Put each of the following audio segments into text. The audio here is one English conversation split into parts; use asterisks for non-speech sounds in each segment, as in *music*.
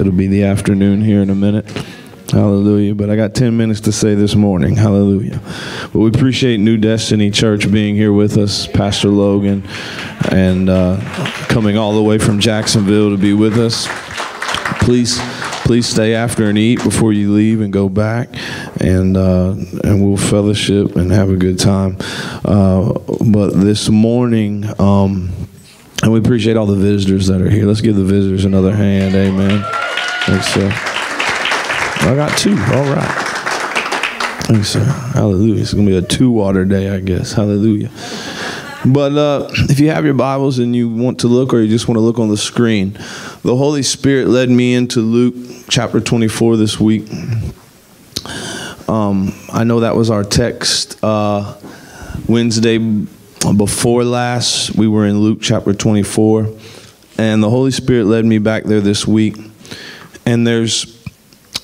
It'll be the afternoon here in a minute. Hallelujah. But I got 10 minutes to say this morning. Hallelujah. But we appreciate New Destiny Church being here with us, Pastor Logan, and uh, coming all the way from Jacksonville to be with us. Please, please stay after and eat before you leave and go back, and uh, and we'll fellowship and have a good time. Uh, but this morning, um, and we appreciate all the visitors that are here. Let's give the visitors another hand. Amen. Thanks, sir. I got two. All right. Thanks, sir. Hallelujah. It's going to be a two water day, I guess. Hallelujah. But uh, if you have your Bibles and you want to look, or you just want to look on the screen, the Holy Spirit led me into Luke chapter 24 this week. Um, I know that was our text uh, Wednesday before last. We were in Luke chapter 24, and the Holy Spirit led me back there this week. And there's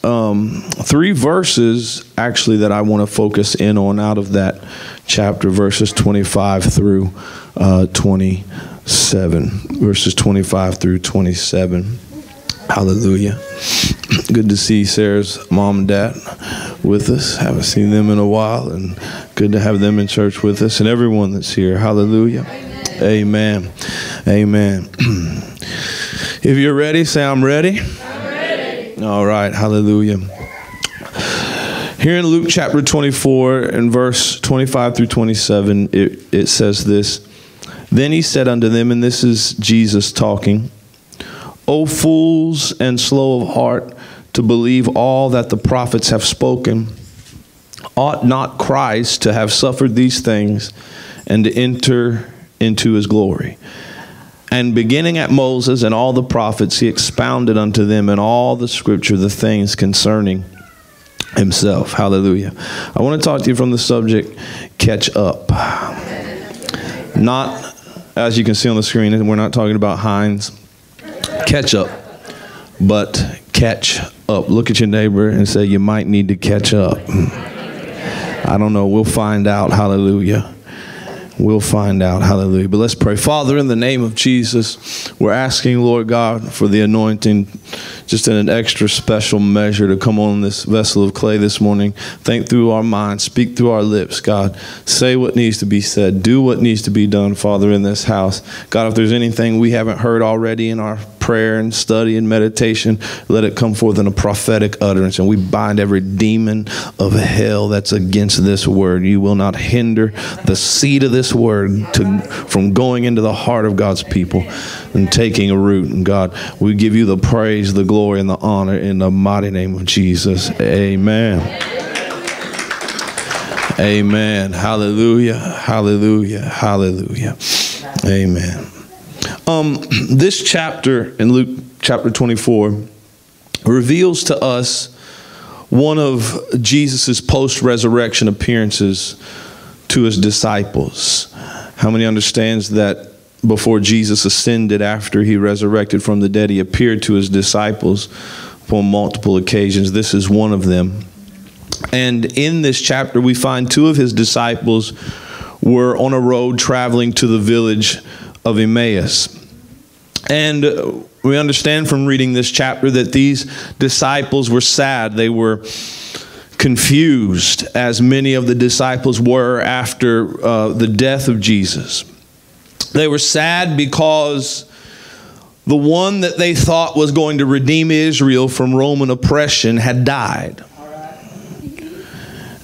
um, three verses actually that I want to focus in on out of that chapter, verses 25 through uh, 27. Verses 25 through 27. Hallelujah. Good to see Sarah's mom and dad with us. Haven't seen them in a while, and good to have them in church with us and everyone that's here. Hallelujah. Amen. Amen. *clears throat* if you're ready, say, I'm ready. All right, hallelujah. Here in Luke chapter 24 and verse 25 through 27, it, it says this Then he said unto them, and this is Jesus talking, O fools and slow of heart to believe all that the prophets have spoken, ought not Christ to have suffered these things and to enter into his glory? And beginning at Moses and all the prophets, he expounded unto them in all the scripture the things concerning himself. Hallelujah. I want to talk to you from the subject catch up. Not, as you can see on the screen, we're not talking about Heinz. Catch up, but catch up. Look at your neighbor and say, You might need to catch up. I don't know. We'll find out. Hallelujah. We'll find out. Hallelujah. But let's pray. Father, in the name of Jesus, we're asking, Lord God, for the anointing just in an extra special measure to come on this vessel of clay this morning. Think through our minds, speak through our lips, God. Say what needs to be said, do what needs to be done, Father, in this house. God, if there's anything we haven't heard already in our prayer and study and meditation, let it come forth in a prophetic utterance. And we bind every demon of hell that's against this word. You will not hinder the seed of this word to, from going into the heart of God's people and taking a root. And God, we give you the praise, the glory, and the honor in the mighty name of Jesus. Amen. Amen. Hallelujah. Hallelujah. Hallelujah. Amen. Um, *clears throat* this chapter in Luke chapter 24 reveals to us one of Jesus' post resurrection appearances to his disciples. How many understands that before Jesus ascended after he resurrected from the dead, he appeared to his disciples upon multiple occasions. This is one of them. And in this chapter, we find two of his disciples were on a road traveling to the village of Emmaus. And we understand from reading this chapter that these disciples were sad. They were confused, as many of the disciples were after uh, the death of Jesus. They were sad because the one that they thought was going to redeem Israel from Roman oppression had died.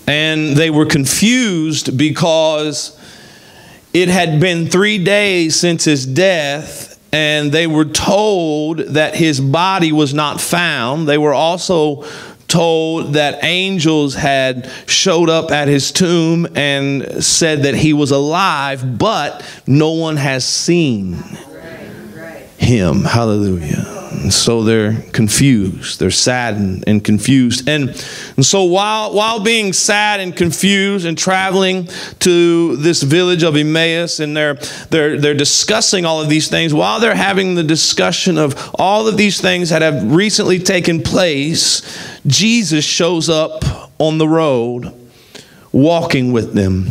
And they were confused because it had been three days since his death, and they were told that his body was not found. They were also told that angels had showed up at his tomb and said that he was alive, but no one has seen him. Hallelujah. And so they're confused. They're saddened and confused. And, and so while, while being sad and confused and traveling to this village of Emmaus and they're, they're, they're discussing all of these things, while they're having the discussion of all of these things that have recently taken place, Jesus shows up on the road walking with them.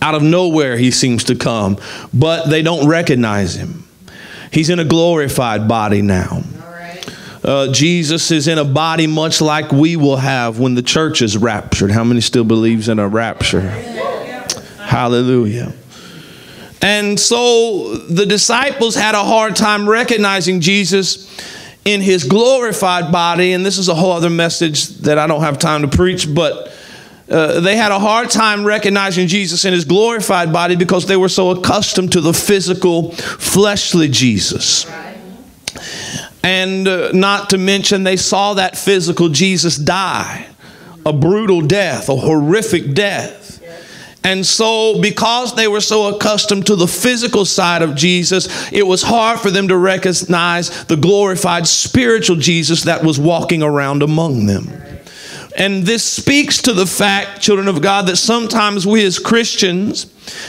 Out of nowhere, he seems to come, but they don't recognize him. He's in a glorified body now. Uh, Jesus is in a body much like we will have when the church is raptured. How many still believes in a rapture? Hallelujah. And so the disciples had a hard time recognizing Jesus in his glorified body. And this is a whole other message that I don't have time to preach, but uh, they had a hard time recognizing Jesus in his glorified body because they were so accustomed to the physical, fleshly Jesus. And uh, not to mention, they saw that physical Jesus die a brutal death, a horrific death. And so, because they were so accustomed to the physical side of Jesus, it was hard for them to recognize the glorified spiritual Jesus that was walking around among them. And this speaks to the fact, children of God, that sometimes we as Christians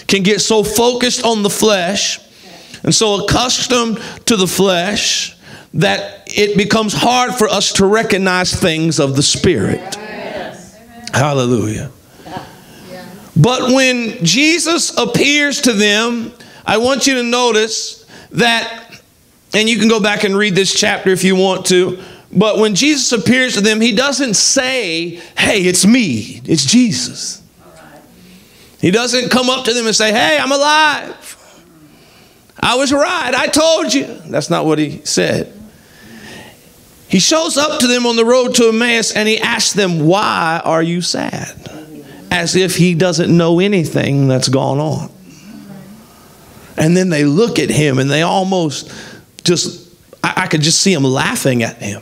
can get so focused on the flesh and so accustomed to the flesh that it becomes hard for us to recognize things of the Spirit. Hallelujah. But when Jesus appears to them, I want you to notice that, and you can go back and read this chapter if you want to. But when Jesus appears to them, he doesn't say, Hey, it's me, it's Jesus. He doesn't come up to them and say, Hey, I'm alive. I was right. I told you. That's not what he said. He shows up to them on the road to Emmaus and he asks them, Why are you sad? As if he doesn't know anything that's gone on. And then they look at him and they almost just, I, I could just see them laughing at him.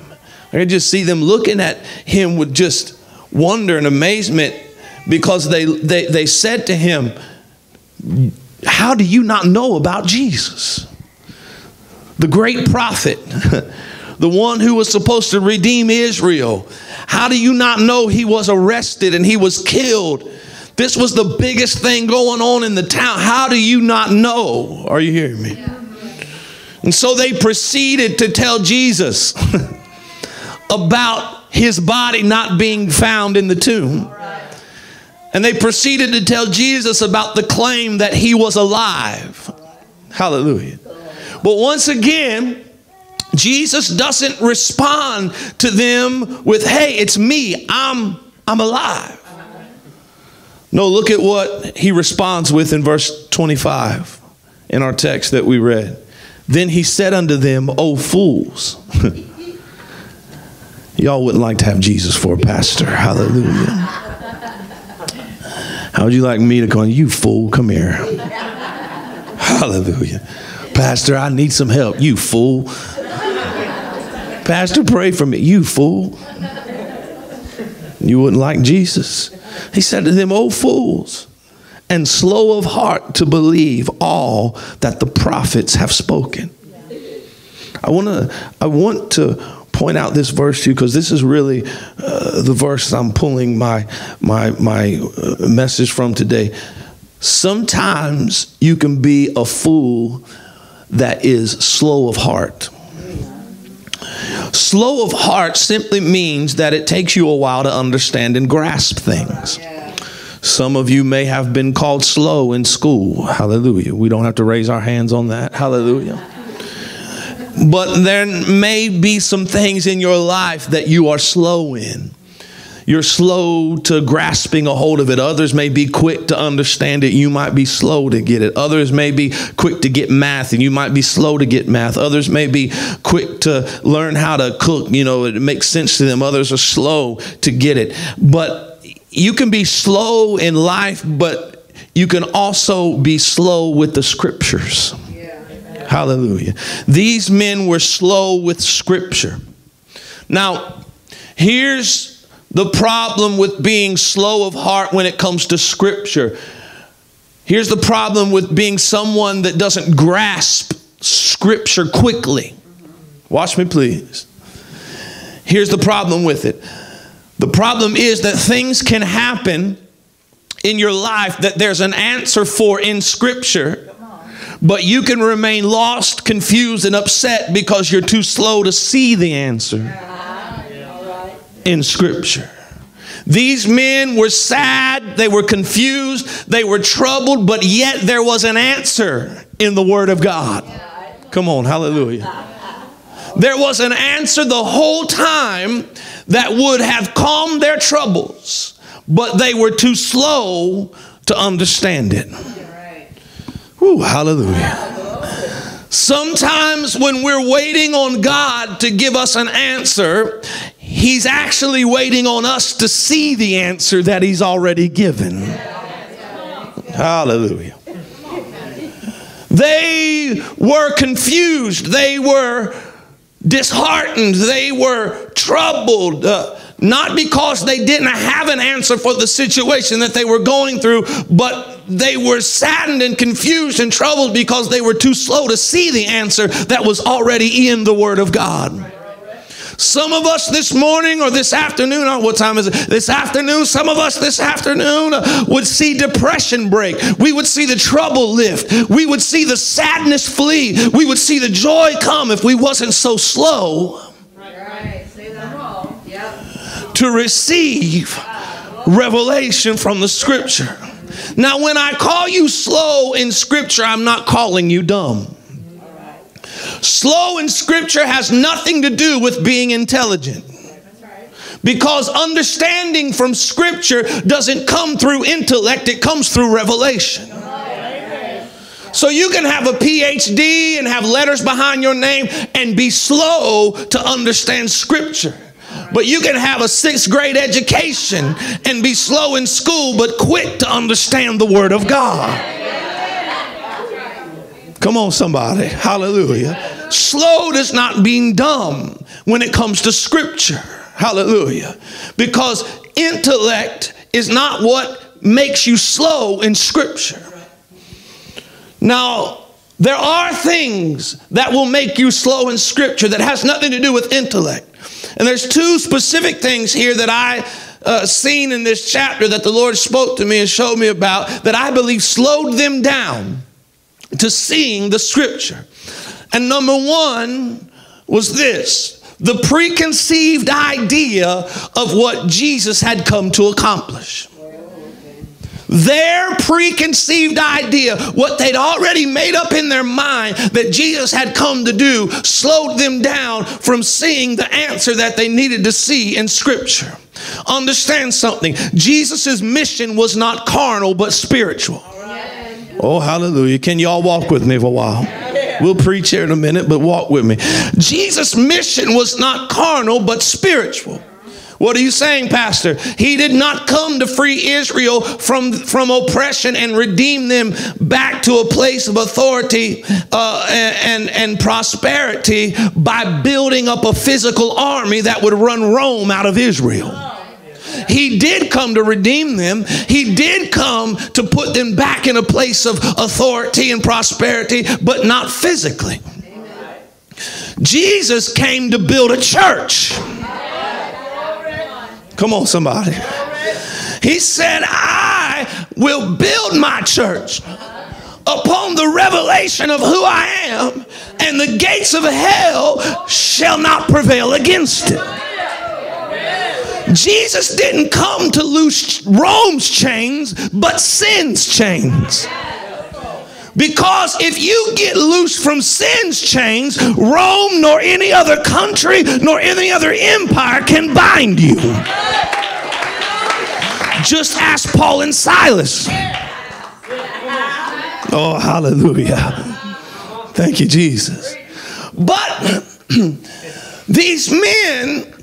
I could just see them looking at him with just wonder and amazement because they, they, they said to him, How do you not know about Jesus? The great prophet, *laughs* the one who was supposed to redeem Israel. How do you not know he was arrested and he was killed? This was the biggest thing going on in the town. How do you not know? Are you hearing me? And so they proceeded to tell Jesus. *laughs* about his body not being found in the tomb. And they proceeded to tell Jesus about the claim that he was alive. Hallelujah. But once again, Jesus doesn't respond to them with, hey, it's me, I'm, I'm alive. No, look at what he responds with in verse 25 in our text that we read. Then he said unto them, O fools. *laughs* Y'all wouldn't like to have Jesus for a pastor. Hallelujah. How would you like me to call you, fool? Come here. Hallelujah. Pastor, I need some help. You fool. Pastor, pray for me. You fool. You wouldn't like Jesus. He said to them, Oh, fools, and slow of heart to believe all that the prophets have spoken. I want to I want to point out this verse to you because this is really uh, the verse I'm pulling my my my uh, message from today. Sometimes you can be a fool that is slow of heart. Slow of heart simply means that it takes you a while to understand and grasp things. Some of you may have been called slow in school. Hallelujah. We don't have to raise our hands on that. Hallelujah. But there may be some things in your life that you are slow in. You're slow to grasping a hold of it. Others may be quick to understand it. You might be slow to get it. Others may be quick to get math and you might be slow to get math. Others may be quick to learn how to cook. You know, it makes sense to them. Others are slow to get it. But you can be slow in life, but you can also be slow with the scriptures. Hallelujah. These men were slow with scripture. Now, here's the problem with being slow of heart when it comes to scripture. Here's the problem with being someone that doesn't grasp scripture quickly. Watch me, please. Here's the problem with it the problem is that things can happen in your life that there's an answer for in scripture but you can remain lost, confused, and upset because you're too slow to see the answer in Scripture. These men were sad, they were confused, they were troubled, but yet there was an answer in the Word of God. Come on, hallelujah. There was an answer the whole time that would have calmed their troubles, but they were too slow to understand it. Hallelujah. Sometimes when we're waiting on God to give us an answer, He's actually waiting on us to see the answer that He's already given. Hallelujah. They were confused. They were disheartened. They were troubled. Uh, not because they didn't have an answer for the situation that they were going through, but they were saddened and confused and troubled because they were too slow to see the answer that was already in the Word of God. Some of us this morning or this afternoon, oh, what time is it? This afternoon, some of us this afternoon uh, would see depression break. We would see the trouble lift. We would see the sadness flee. We would see the joy come if we wasn't so slow to receive revelation from the scripture. Now, when I call you slow in scripture, I'm not calling you dumb. Slow in scripture has nothing to do with being intelligent. Because understanding from scripture doesn't come through intellect, it comes through revelation. So you can have a PhD and have letters behind your name and be slow to understand scripture. But you can have a sixth grade education and be slow in school, but quick to understand the Word of God. Come on, somebody. Hallelujah. Slow does not mean dumb when it comes to Scripture. Hallelujah. Because intellect is not what makes you slow in Scripture. Now, there are things that will make you slow in Scripture that has nothing to do with intellect. And there's two specific things here that I uh, seen in this chapter that the Lord spoke to me and showed me about that I believe slowed them down to seeing the scripture. And number one was this the preconceived idea of what Jesus had come to accomplish. Their preconceived idea, what they'd already made up in their mind that Jesus had come to do, slowed them down from seeing the answer that they needed to see in Scripture. Understand something Jesus' mission was not carnal but spiritual. Oh, hallelujah. Can y'all walk with me for a while? We'll preach here in a minute, but walk with me. Jesus' mission was not carnal but spiritual. What are you saying, Pastor? He did not come to free Israel from, from oppression and redeem them back to a place of authority uh, and, and prosperity by building up a physical army that would run Rome out of Israel. He did come to redeem them. He did come to put them back in a place of authority and prosperity, but not physically. Jesus came to build a church. Come on, somebody. He said, I will build my church upon the revelation of who I am, and the gates of hell shall not prevail against it. Jesus didn't come to loose Rome's chains, but sin's chains. Because if you get loose from sin's chains, Rome nor any other country nor any other empire can bind you. Just ask Paul and Silas. Oh, hallelujah. Thank you, Jesus. But *clears throat* these men,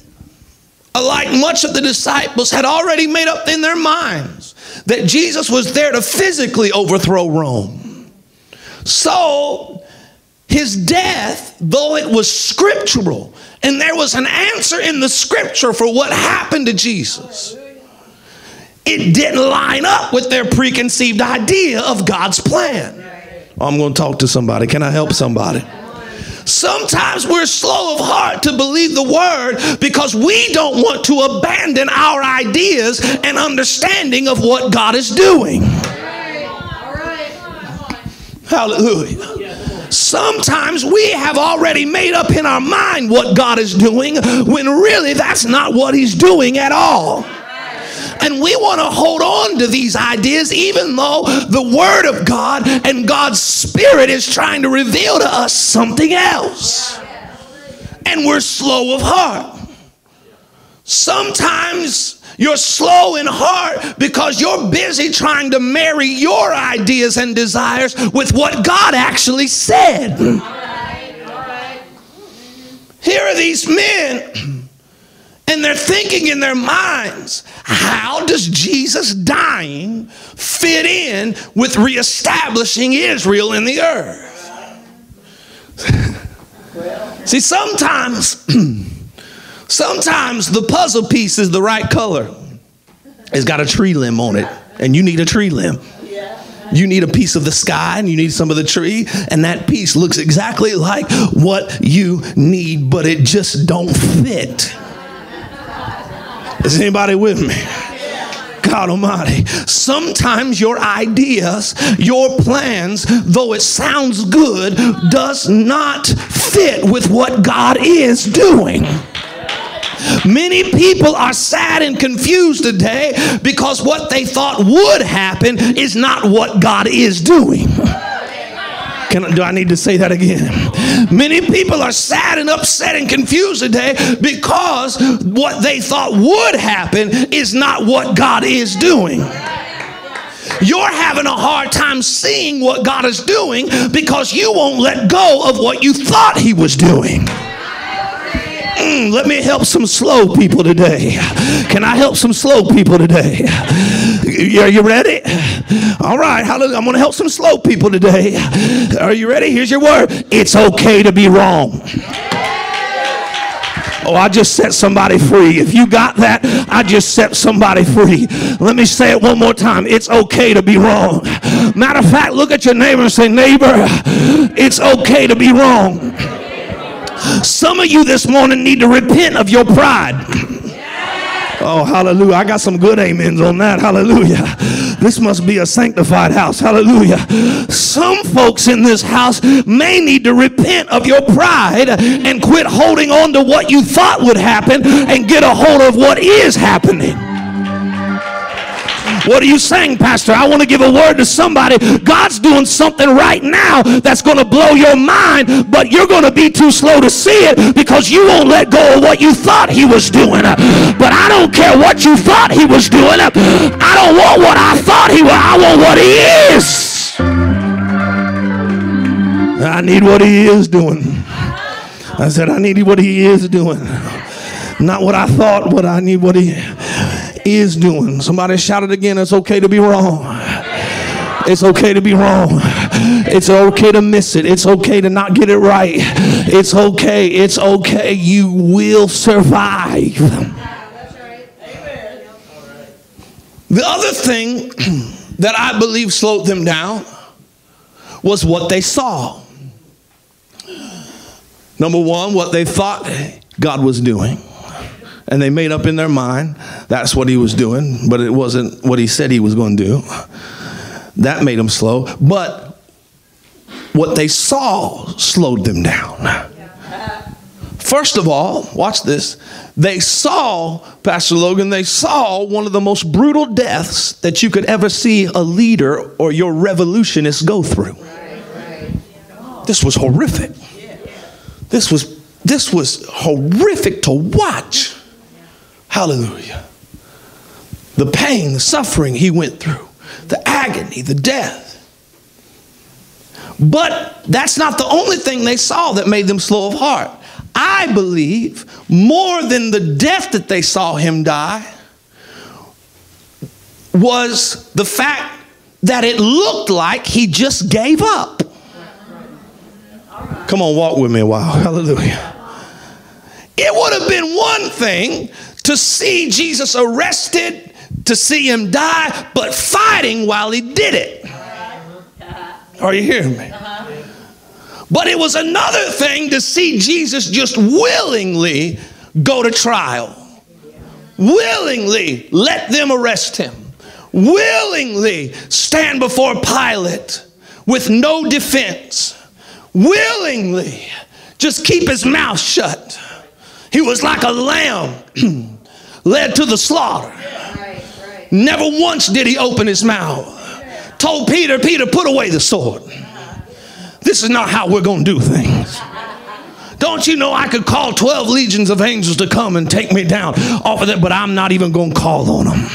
like much of the disciples, had already made up in their minds that Jesus was there to physically overthrow Rome. So, his death, though it was scriptural, and there was an answer in the scripture for what happened to Jesus, it didn't line up with their preconceived idea of God's plan. I'm going to talk to somebody. Can I help somebody? Sometimes we're slow of heart to believe the word because we don't want to abandon our ideas and understanding of what God is doing. Hallelujah. Sometimes we have already made up in our mind what God is doing when really that's not what He's doing at all. And we want to hold on to these ideas even though the Word of God and God's Spirit is trying to reveal to us something else. and we're slow of heart. Sometimes you're slow in heart because you're busy trying to marry your ideas and desires with what God actually said. Here are these men, and they're thinking in their minds, how does Jesus dying fit in with reestablishing Israel in the earth? *laughs* See, sometimes, *clears throat* sometimes the puzzle piece is the right color. It's got a tree limb on it, and you need a tree limb. You need a piece of the sky and you need some of the tree, and that piece looks exactly like what you need, but it just don't fit. Is anybody with me? God Almighty. Sometimes your ideas, your plans, though it sounds good, does not fit with what God is doing. Many people are sad and confused today because what they thought would happen is not what God is doing. Can, do I need to say that again? Many people are sad and upset and confused today because what they thought would happen is not what God is doing. You're having a hard time seeing what God is doing because you won't let go of what you thought He was doing. Mm, let me help some slow people today. Can I help some slow people today? Are you ready? All right, hallelujah. I'm going to help some slow people today. Are you ready? Here's your word it's okay to be wrong. Oh, I just set somebody free. If you got that, I just set somebody free. Let me say it one more time. It's okay to be wrong. Matter of fact, look at your neighbor and say, Neighbor, it's okay to be wrong. Some of you this morning need to repent of your pride. Oh, hallelujah. I got some good amens on that. Hallelujah. This must be a sanctified house. Hallelujah. Some folks in this house may need to repent of your pride and quit holding on to what you thought would happen and get a hold of what is happening. What are you saying, Pastor? I want to give a word to somebody. God's doing something right now that's going to blow your mind, but you're going to be too slow to see it because you won't let go of what you thought He was doing. But I don't care what you thought He was doing. I don't want what I thought He was. I want what He is. I need what He is doing. I said, I need what He is doing. Not what I thought, what I need what He is doing. Somebody shouted again, it's okay to be wrong. It's okay to be wrong. It's okay to miss it. It's okay to not get it right. It's okay. It's okay. You will survive. The other thing that I believe slowed them down was what they saw. Number one, what they thought God was doing and they made up in their mind that's what he was doing, but it wasn't what he said he was going to do. That made them slow. But what they saw slowed them down. First of all, watch this. They saw, Pastor Logan, they saw one of the most brutal deaths that you could ever see a leader or your revolutionists go through. This was horrific. This was this was horrific to watch. Hallelujah. The pain, the suffering he went through, the agony, the death. But that's not the only thing they saw that made them slow of heart. I believe more than the death that they saw him die was the fact that it looked like he just gave up. Come on, walk with me a while. *laughs* Hallelujah. It would have been one thing to see Jesus arrested, to see him die, but fighting while he did it. Are you hearing me? But it was another thing to see Jesus just willingly go to trial, willingly let them arrest him, willingly stand before Pilate with no defense, willingly just keep his mouth shut. He was like a lamb *clears throat* led to the slaughter. Never once did he open his mouth. Told Peter, Peter, put away the sword. This is not how we're going to do things. Don't you know I could call 12 legions of angels to come and take me down off of that, but I'm not even going to call on them.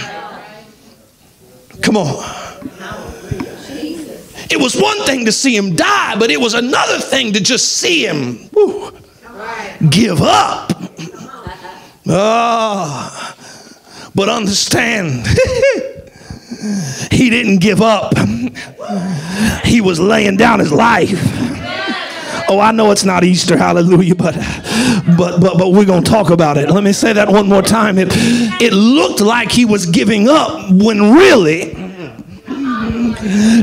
Come on. It was one thing to see him die, but it was another thing to just see him whew, give up. Ah, but understand, *laughs* he didn't give up. He was laying down his life. Oh, I know it's not Easter, hallelujah, but but but but we're gonna talk about it. Let me say that one more time. It it looked like he was giving up when really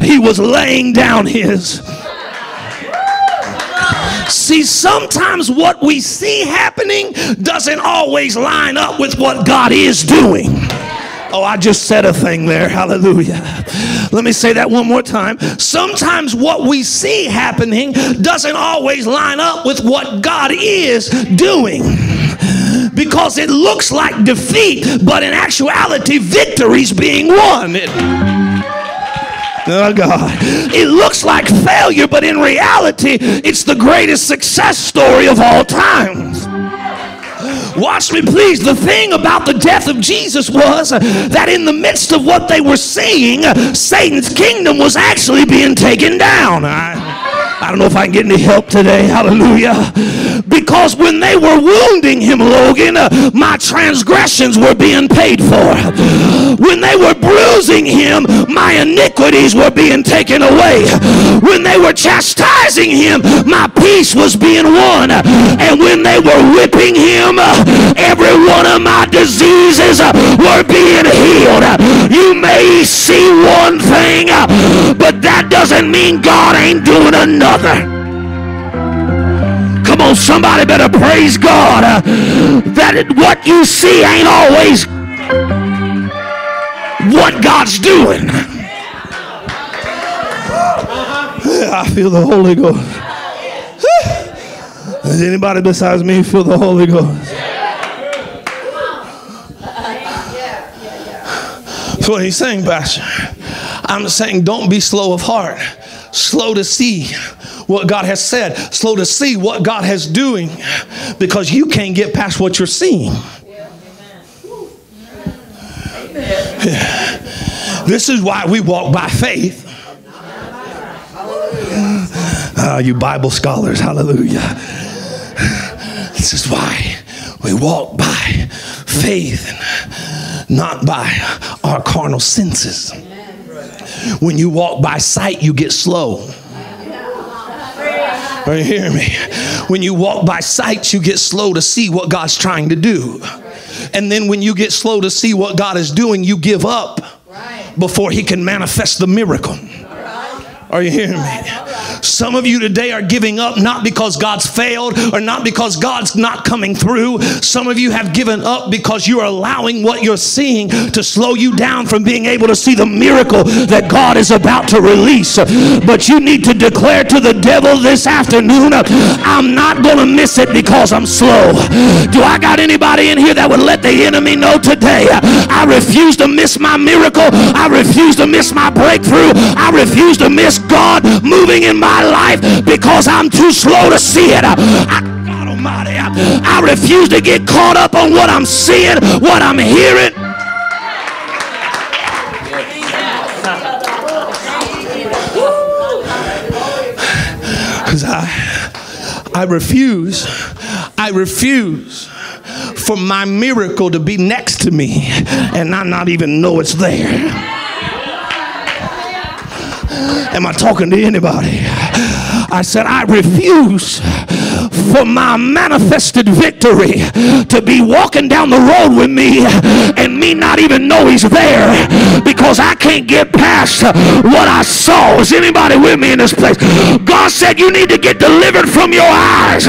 he was laying down his. See, sometimes what we see happening doesn't always line up with what God is doing. Oh, I just said a thing there. Hallelujah. Let me say that one more time. Sometimes what we see happening doesn't always line up with what God is doing because it looks like defeat, but in actuality, victory's being won. It, Oh God. It looks like failure, but in reality, it's the greatest success story of all times. Watch me, please. The thing about the death of Jesus was that in the midst of what they were seeing, Satan's kingdom was actually being taken down. I, I don't know if I can get any help today. Hallelujah. Because when they were wounding him, Logan, uh, my transgressions were being paid for. When they were bruising him, my iniquities were being taken away. When they were chastising him, my peace was being won. And when they were whipping him, uh, every one of my diseases uh, were being healed. You may see one thing, but that doesn't mean God ain't doing enough Come on, somebody better praise God uh, that it, what you see ain't always what God's doing. I feel the Holy Ghost. Does anybody besides me feel the Holy Ghost? That's what he's saying, Pastor. I'm saying don't be slow of heart slow to see what God has said, slow to see what God has doing because you can't get past what you're seeing. This is why we walk by faith. Uh, you Bible scholars, hallelujah. This is why we walk by faith and not by our carnal senses. When you walk by sight, you get slow. Are you hearing me? When you walk by sight, you get slow to see what God's trying to do. And then when you get slow to see what God is doing, you give up before He can manifest the miracle. Are you hearing me? Some of you today are giving up not because God's failed or not because God's not coming through. Some of you have given up because you are allowing what you're seeing to slow you down from being able to see the miracle that God is about to release. But you need to declare to the devil this afternoon, I'm not going to miss it because I'm slow. Do I got anybody in here that would let the enemy know today? I refuse to miss my miracle. I refuse to miss my breakthrough. I refuse to miss God moving in my life because I'm too slow to see it. I, God Almighty, I, I refuse to get caught up on what I'm seeing, what I'm hearing. Because I, I refuse, I refuse for my miracle to be next to me and I not even know it's there. Am I talking to anybody? I said, I refuse for my manifested victory to be walking down the road with me and me not even know he's there because I can't get past what I saw. Is anybody with me in this place? God said you need to get delivered from your eyes.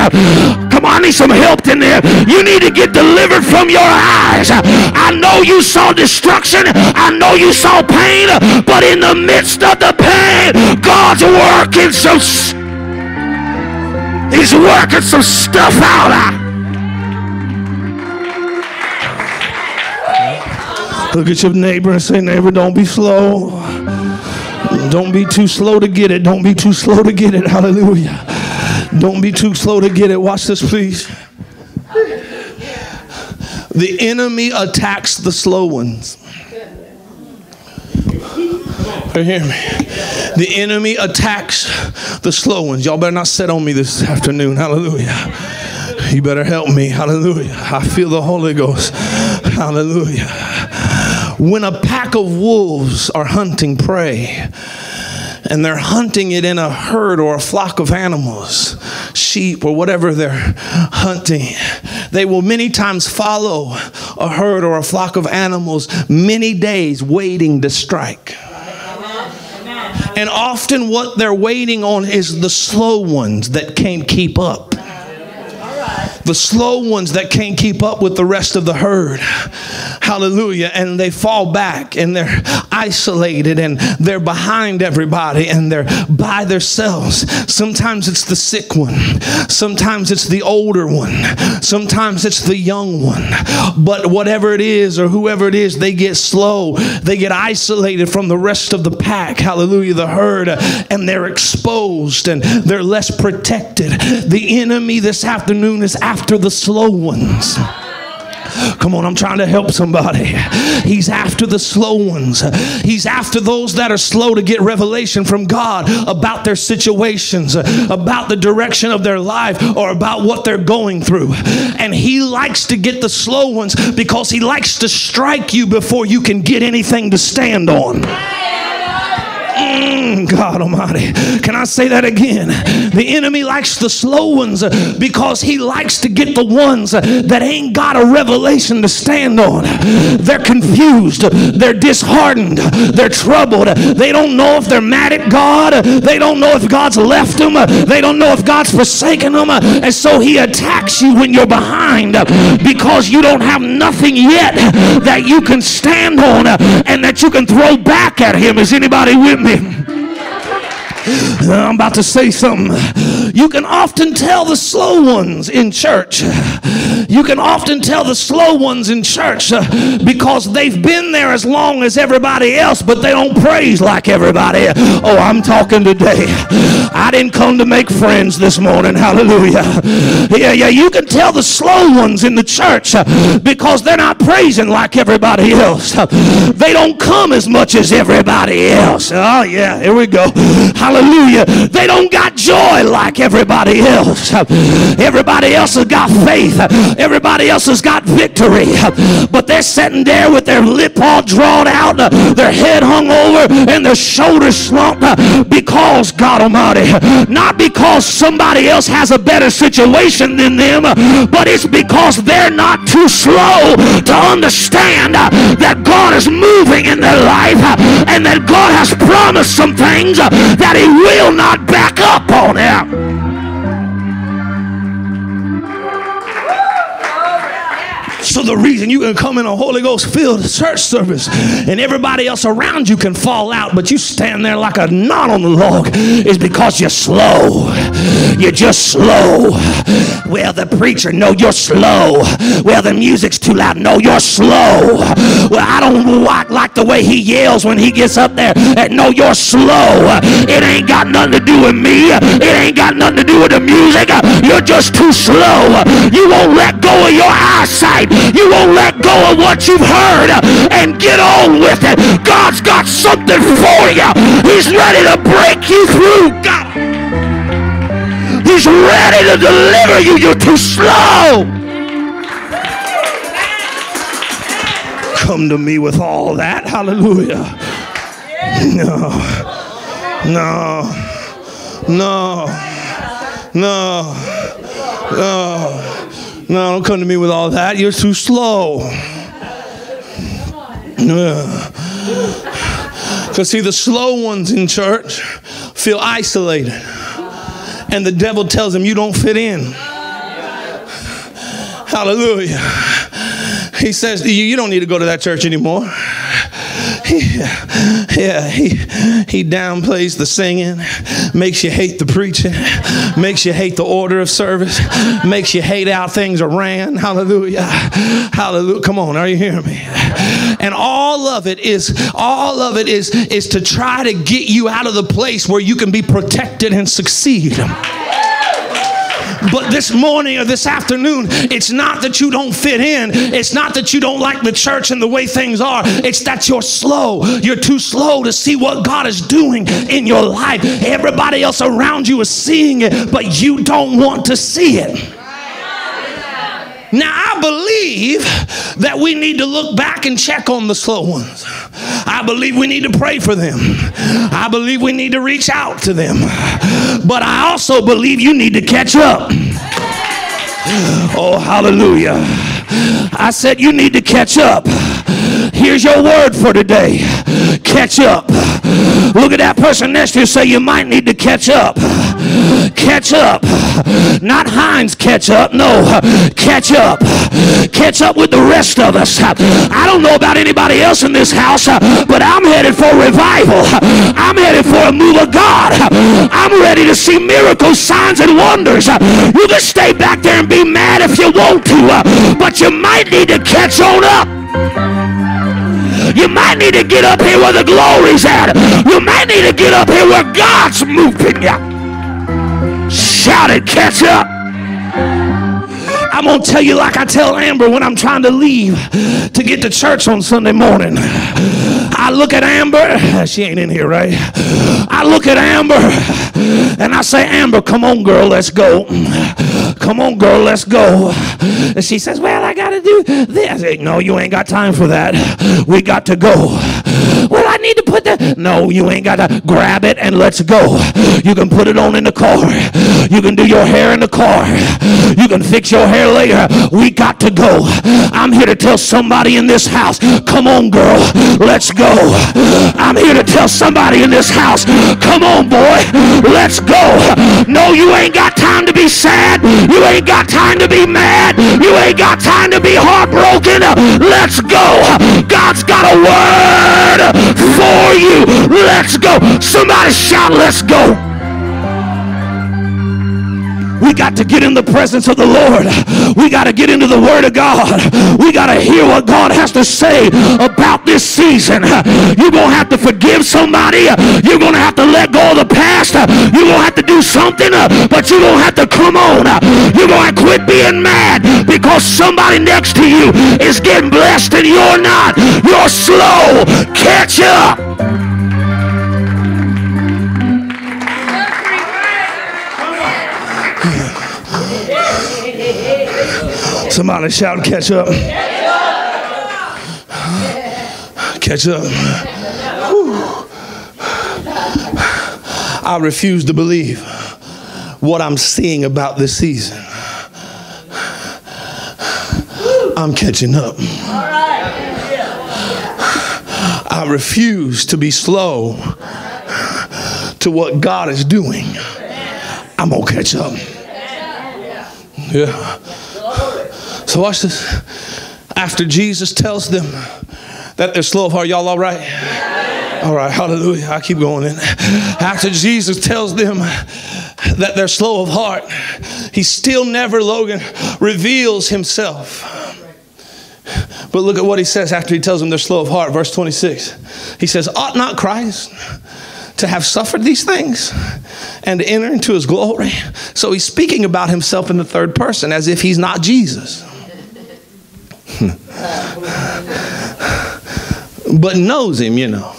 Come on, I need some help in there. You need to get delivered from your eyes. I know you saw destruction. I know you saw pain, but in the midst of the pain, God's working some He's working some stuff out. Look at your neighbor and say, neighbor, don't be slow. Don't be too slow to get it. Don't be too slow to get it. Hallelujah. Don't be too slow to get it. Watch this, please. The enemy attacks the slow ones. Hear me? The enemy attacks the slow ones. Y'all better not set on me this afternoon. Hallelujah. You better help me. Hallelujah. I feel the Holy Ghost. Hallelujah. When a pack of wolves are hunting prey, and they're hunting it in a herd or a flock of animals, sheep or whatever they're hunting. They will many times follow a herd or a flock of animals many days waiting to strike. And often what they're waiting on is the slow ones that can't keep up the slow ones that can't keep up with the rest of the herd. Hallelujah. And they fall back and they're isolated and they're behind everybody and they're by themselves. Sometimes it's the sick one, sometimes it's the older one, sometimes it's the young one. But whatever it is or whoever it is, they get slow, they get isolated from the rest of the pack. Hallelujah. The herd and they're exposed and they're less protected. The enemy this afternoon is after the slow ones. Come on, I'm trying to help somebody. He's after the slow ones. He's after those that are slow to get revelation from God about their situations, about the direction of their life, or about what they're going through. And he likes to get the slow ones because he likes to strike you before you can get anything to stand on. Mm, God Almighty. Can I say that again? The enemy likes the slow ones because he likes to get the ones that ain't got a revelation to stand on. They're confused, they're disheartened, they're troubled. They don't know if they're mad at God, they don't know if God's left them, they don't know if God's forsaken them. And so he attacks you when you're behind because you don't have nothing yet that you can stand on and that you can throw back at him. Is anybody with me? *gasps* I'm about to say something. You can often tell the slow ones in church. You can often tell the slow ones in church uh, because they've been there as long as everybody else, but they don't praise like everybody. Oh, I'm talking today. I didn't come to make friends this morning. Hallelujah. Yeah, yeah. You can tell the slow ones in the church uh, because they're not praising like everybody else. They don't come as much as everybody else. Oh, yeah. Here we go. Hallelujah. They don't got joy like everybody else. Everybody else has got faith. Everybody else has got victory. But they're sitting there with their lip all drawn out, their head hung over, and their shoulders slumped because, God Almighty, not because somebody else has a better situation than them, but it's because they're not too slow to understand that God is moving in their life and that God has promised some things that He will not back up on him. So the reason you can come in a Holy Ghost filled church service and everybody else around you can fall out, but you stand there like a knot on the log is because you're slow. You're just slow. Well, the preacher, no, you're slow. Well, the music's too loud. No, you're slow. Well, I don't like, like the way he yells when he gets up there. No, you're slow. It ain't got nothing to do with me. It ain't got nothing to do with the music. You're just too slow. You won't let go of your eyesight. You won't let go of what you've heard and get on with it. God's got something for you. He's ready to break you through. God. He's ready to deliver you. You're too slow. Come to me with all that. Hallelujah. No. No. No. No. No. No, don't come to me with all that. You're too slow. Because, see, the slow ones in church feel isolated. And the devil tells them, You don't fit in. Hallelujah. He says, You don't need to go to that church anymore. Yeah, he, he downplays the singing, makes you hate the preaching, makes you hate the order of service, makes you hate how things are ran. Hallelujah. Hallelujah. Come on, are you hearing me? And all of it is, all of it is, is to try to get you out of the place where you can be protected and succeed. But this morning or this afternoon, it's not that you don't fit in. It's not that you don't like the church and the way things are. It's that you're slow. You're too slow to see what God is doing in your life. Everybody else around you is seeing it, but you don't want to see it. Now, I believe that we need to look back and check on the slow ones. I believe we need to pray for them. I believe we need to reach out to them. But I also believe you need to catch up. Oh, hallelujah. I said you need to catch up. Here's your word for today catch up. Look at that person next to you say you might need to catch up. Catch up. Not Heinz catch up. No, catch up. Catch up with the rest of us. I don't know about anybody else in this house, but I'm headed for revival. I'm headed for a move of God. I'm ready to see miracles, signs, and wonders. You can stay back there and be mad if you want to, but you might need to catch on up. You might need to get up here where the glory's at. You might need to get up here where God's moving you. Shout it, catch up. I'm going to tell you like I tell Amber when I'm trying to leave to get to church on Sunday morning. I look at Amber, *laughs* she ain't in here, right? I look at Amber and I say, Amber, come on, girl, let's go. Come on, girl, let's go. And she says, Well, I got to do this. I say, No, you ain't got time for that. We got to go. Well, I need to put that. No, you ain't got to grab it and let's go. You can put it on in the car. You can do your hair in the car. You can fix your hair later. We got to go. I'm here to tell somebody in this house, come on, girl, let's go. I'm here to tell somebody in this house, come on, boy, let's go. No, you ain't got time to be sad. You ain't got time to be mad. You ain't got time to be heartbroken. Let's go. God's got a word for you. Let's go. Somebody shout, let's go. We got to get in the presence of the Lord. We got to get into the Word of God. We got to hear what God has to say about this season. You're going to have to forgive somebody. You're going to have to let go of the past. You're going to have to do something, but you're going to have to come on. You're going to quit being mad because somebody next to you is getting blessed and you're not. You're slow. Catch up. Somebody shout, catch up. Catch up. I refuse to believe what I'm seeing about this season. I'm catching up. I refuse to be slow to what God is doing. I'm going to catch up. Yeah. So watch this. After Jesus tells them that they're slow of heart, y'all all right? All right, hallelujah. I keep going in. After Jesus tells them that they're slow of heart, he still never, Logan, reveals himself. But look at what he says after he tells them they're slow of heart. Verse 26. He says, Ought not Christ to have suffered these things and to enter into his glory? So he's speaking about himself in the third person as if he's not Jesus. But knows him, you know.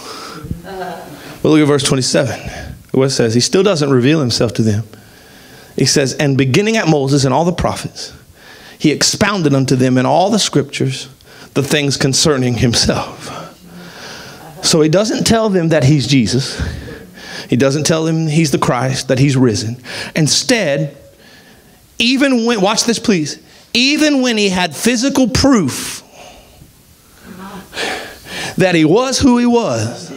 But look at verse 27. What it says, he still doesn't reveal himself to them. He says, and beginning at Moses and all the prophets, he expounded unto them in all the scriptures the things concerning himself. So he doesn't tell them that he's Jesus. He doesn't tell them he's the Christ, that he's risen. Instead, even when, watch this please, even when he had physical proof that he was who he was,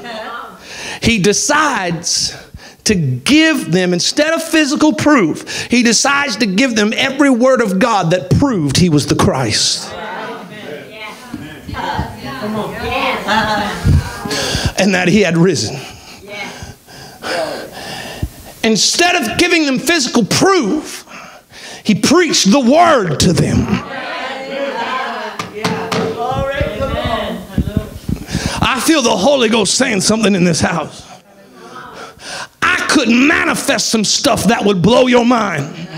he decides to give them, instead of physical proof, he decides to give them every word of God that proved he was the Christ. And that he had risen. Instead of giving them physical proof, he preached the word to them. I feel the Holy Ghost saying something in this house. I could manifest some stuff that would blow your mind.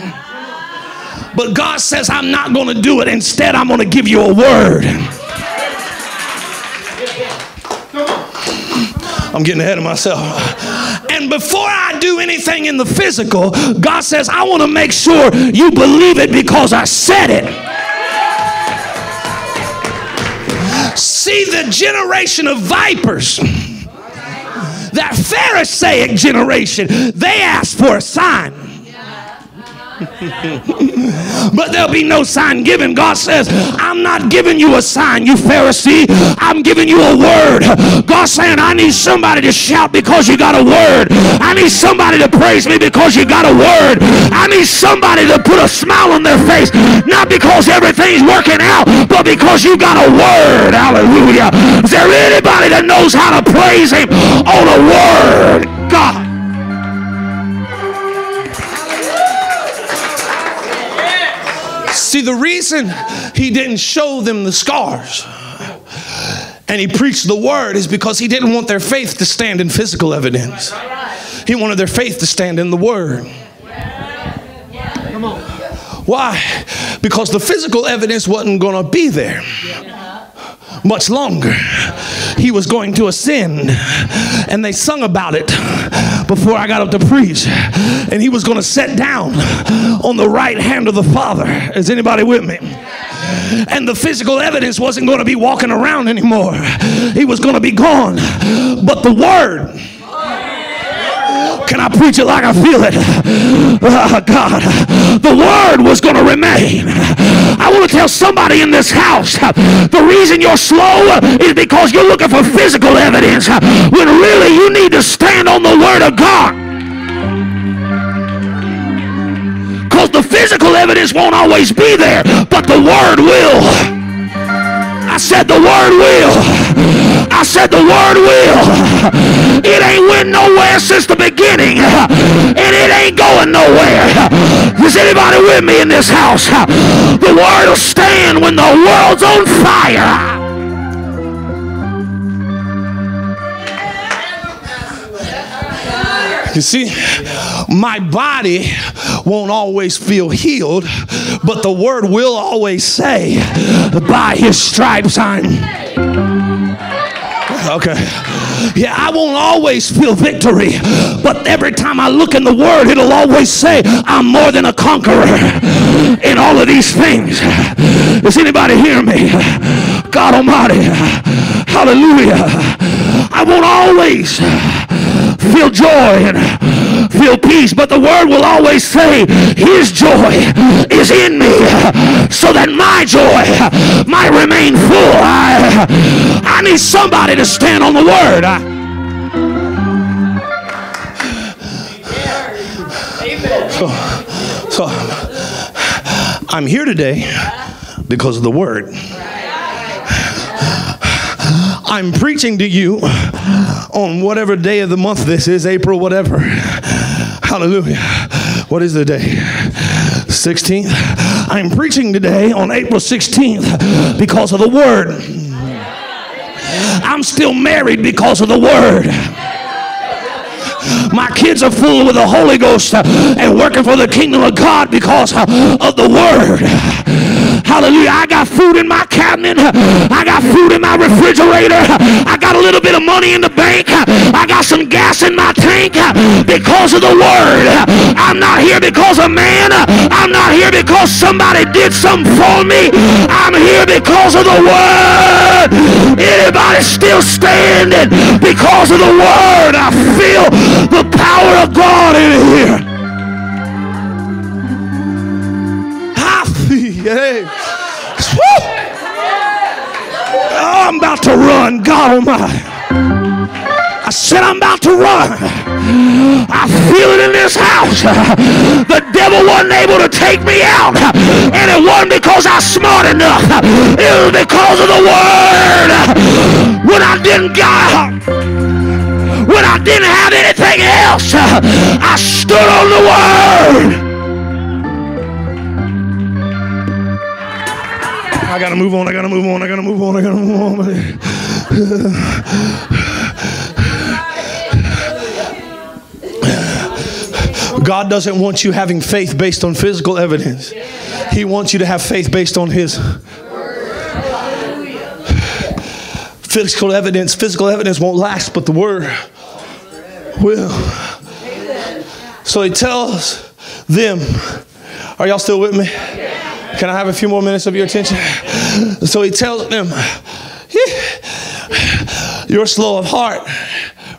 But God says, I'm not going to do it. Instead, I'm going to give you a word. I'm getting ahead of myself. And before I do anything in the physical, God says, I want to make sure you believe it because I said it. See the generation of vipers, that Pharisaic generation, they asked for a sign. But there'll be no sign given. God says, I'm not giving you a sign, you Pharisee. I'm giving you a word. God saying, I need somebody to shout because you got a word. I need somebody to praise me because you got a word. I need somebody to put a smile on their face, not because everything's working out, but because you got a word. Hallelujah. Is there anybody that knows how to praise him on a word? God. See, the reason he didn't show them the scars and he preached the word is because he didn't want their faith to stand in physical evidence. He wanted their faith to stand in the word. Why? Because the physical evidence wasn't going to be there much longer. He was going to ascend, and they sung about it before I got up to preach. And he was going to sit down on the right hand of the Father. Is anybody with me? and the physical evidence wasn't going to be walking around anymore. He was going to be gone. But the word can I preach it like I feel it? Oh, *laughs* God, the word was going to remain. I want to tell somebody in this house uh, the reason you're slow uh, is because you're looking for physical evidence uh, when really you need to stand on the word of God. Because the physical evidence won't always be there, but the word will. I said the word will. I said the word will. It ain't went nowhere since the beginning. And it ain't going nowhere. Is anybody with me in this house? The word will stand when the world's on fire. You see, my body won't always feel healed, but the word will always say, by his stripes I'm. *laughs* Okay. Yeah, I won't always feel victory, but every time I look in the Word, it'll always say, I'm more than a conqueror in all of these things. Does anybody hear me? God Almighty. Hallelujah. I won't always feel joy and feel peace, but the word will always say, His joy is in me, so that my joy might remain full. I, I need somebody to stand on the word. I, so, so I'm here today because of the word. I'm preaching to you on whatever day of the month this is, April, whatever. Hallelujah. What is the day? 16th. I'm preaching today on April 16th because of the word. I'm still married because of the word. My kids are full with the Holy Ghost and working for the kingdom of God because of the word. Hallelujah. I got food in my cabinet. I got food in my refrigerator. I got a little bit of money in the bank. I got some gas in my tank because of the word. I'm not here because of man. I'm not here because somebody did something for me. I'm here because of the word. Anybody still standing because of the word? I feel the power of God in here. *laughs* Hey. Oh, I'm about to run, God Almighty. Oh I said, I'm about to run. I feel it in this house. The devil wasn't able to take me out. And it wasn't because I am smart enough. It was because of the word. When I didn't got when I didn't have anything else, I stood on the word. I gotta move on, I gotta move on, I gotta move on, I gotta move on. God doesn't want you having faith based on physical evidence. He wants you to have faith based on His physical evidence. Physical evidence won't last, but the Word will. So He tells them, Are y'all still with me? Can I have a few more minutes of your attention? So He tells them, You're slow of heart,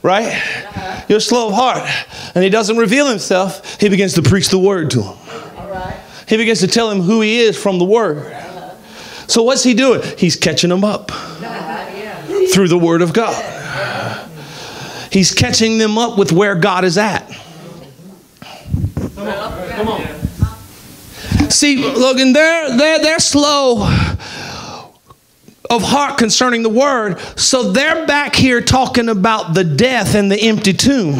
right? You're slow of heart. And He doesn't reveal Himself, He begins to preach the Word to them. He begins to tell him who he is from the word. So what's he doing? He's catching them up through the word of God. He's catching them up with where God is at. Come on. Come on. See, Logan, they're, they're, they're slow of heart concerning the word, so they're back here talking about the death and the empty tomb.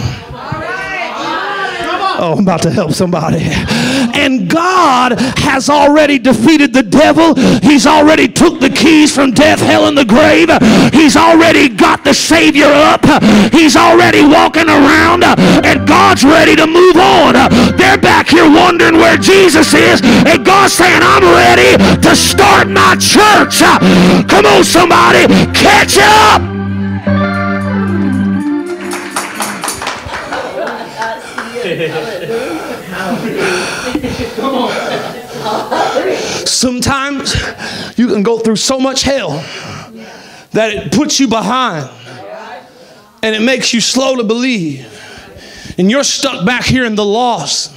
Oh, I'm about to help somebody. And God has already defeated the devil. He's already took the keys from death, hell, and the grave. He's already got the Savior up. He's already walking around, and God's ready to move on. They're back here wondering where Jesus is, and God's saying, I'm ready to start my church. Come on, somebody, catch up. Sometimes you can go through so much hell that it puts you behind and it makes you slow to believe. And you're stuck back here in the loss.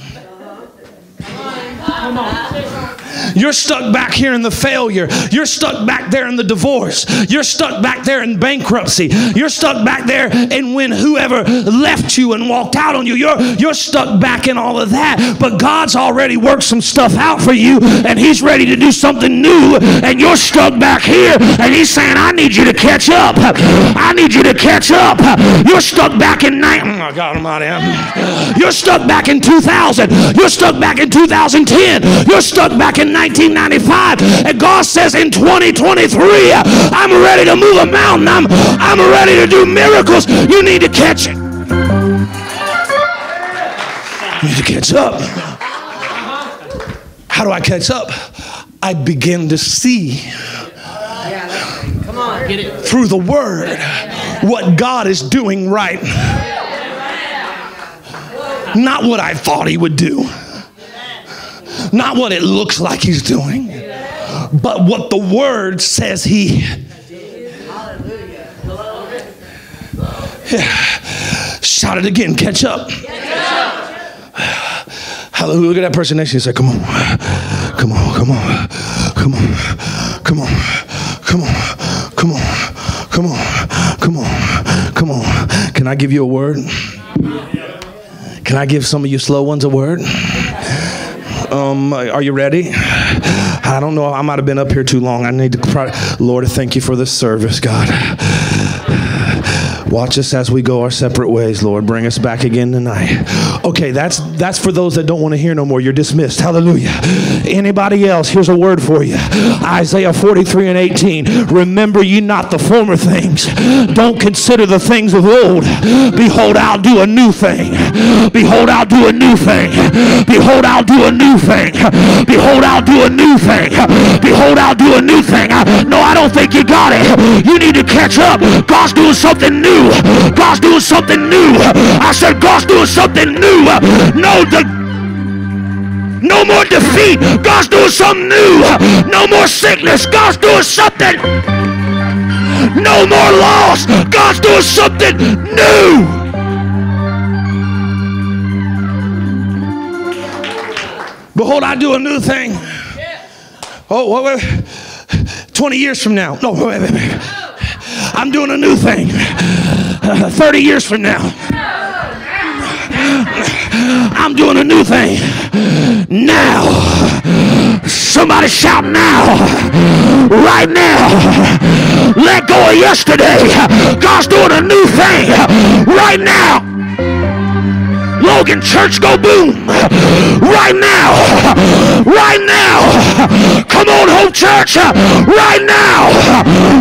You're stuck back here in the failure. You're stuck back there in the divorce. You're stuck back there in bankruptcy. You're stuck back there in when whoever left you and walked out on you. You're, you're stuck back in all of that. But God's already worked some stuff out for you and He's ready to do something new. And you're stuck back here and He's saying, I need you to catch up. I need you to catch up. You're stuck back in night. Oh God Almighty. You're stuck back in 2000. You're stuck back in 2010. You're stuck back in 1995. And God says in 2023, I'm ready to move a mountain. I'm, I'm ready to do miracles. You need to catch it. You need to catch up. How do I catch up? I begin to see through the word what God is doing right. Not what I thought he would do. Not what it looks like he's doing, but what the word says he. Yeah. *sighs* Shout it again, catch up. Hallelujah. Look at that person next to you and say, Come on, come on, come on, come on, come on, come on, come on, come on, come on, come on. Can I give you a word? Can I give some of you slow ones a word? Um, are you ready? *sighs* I don't know. I might have been up here too long. I need to. Lord, thank you for this service, God. Watch us as we go our separate ways, Lord. Bring us back again tonight. Okay, that's that's for those that don't want to hear no more. You're dismissed. Hallelujah. Anybody else? Here's a word for you. Isaiah 43 and 18. Remember ye not the former things. Don't consider the things of old. Behold, I'll do a new thing. Behold, I'll do a new thing. Behold, I'll do a new thing. Behold, I'll do a new thing. Behold, I'll do a new thing. No, I don't think you got it. You need to catch up. God's doing something new. God's doing something new. I said, God's doing something new. No, the no more defeat. God's doing something new. No more sickness. God's doing something. No more loss. God's doing something new. Behold, I do a new thing. Oh, wait, wait. 20 years from now. No, wait, wait, wait. I'm doing a new thing. Uh, *sighs* 30 years from now. I'm doing a new thing. Now. Somebody shout now. Right now. Let go of yesterday. God's doing a new thing. Right now. Logan Church go boom right now, right now. Come on, Hope Church, right now,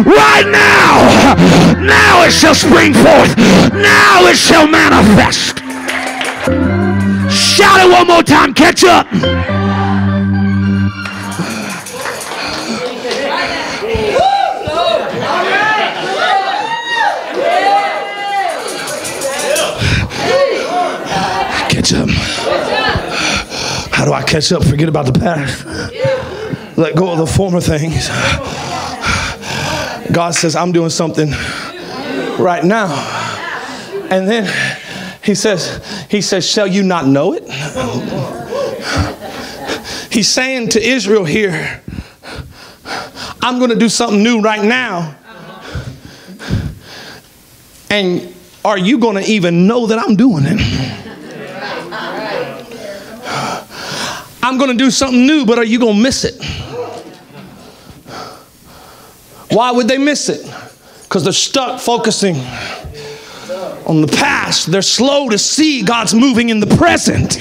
right now. Now it shall spring forth. Now it shall manifest. Shout it one more time. Catch up. How do I catch up? Forget about the past. Let go of the former things. God says, I'm doing something right now. And then he says, He says, Shall you not know it? He's saying to Israel here, I'm going to do something new right now. And are you going to even know that I'm doing it? I'm going to do something new, but are you going to miss it? Why would they miss it? Because they're stuck focusing on the past. They're slow to see God's moving in the present.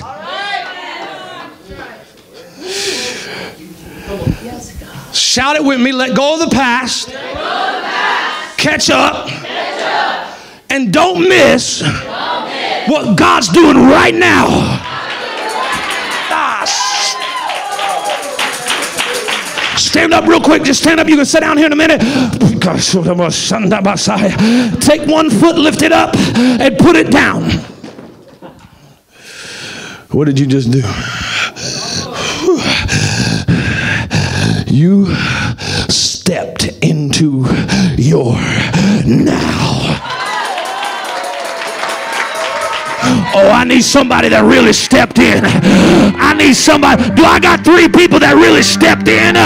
Shout it with me. Let go of the past. Catch, up. And don't miss, what God's doing right now. Stand up real quick. Just stand up. You can sit down here in a minute. Take one foot, lift it up, and put it down. What did you just do? You stepped into your now. Oh, I need somebody that really stepped in. I need somebody. Do I got three people that really stepped in?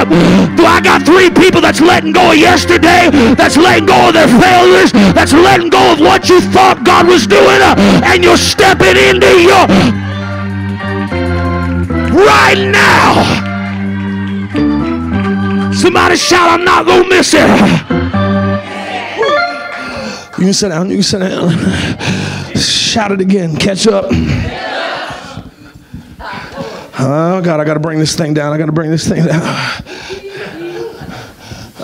Do I got three people that's letting go of yesterday? That's letting go of their failures? That's letting go of what you thought God was doing? And you're stepping into your right now. Somebody shout, I'm not going to miss it. You can sit down. You can sit down. Shout it again. Catch up. Oh, God, I got to bring this thing down. I got to bring this thing down.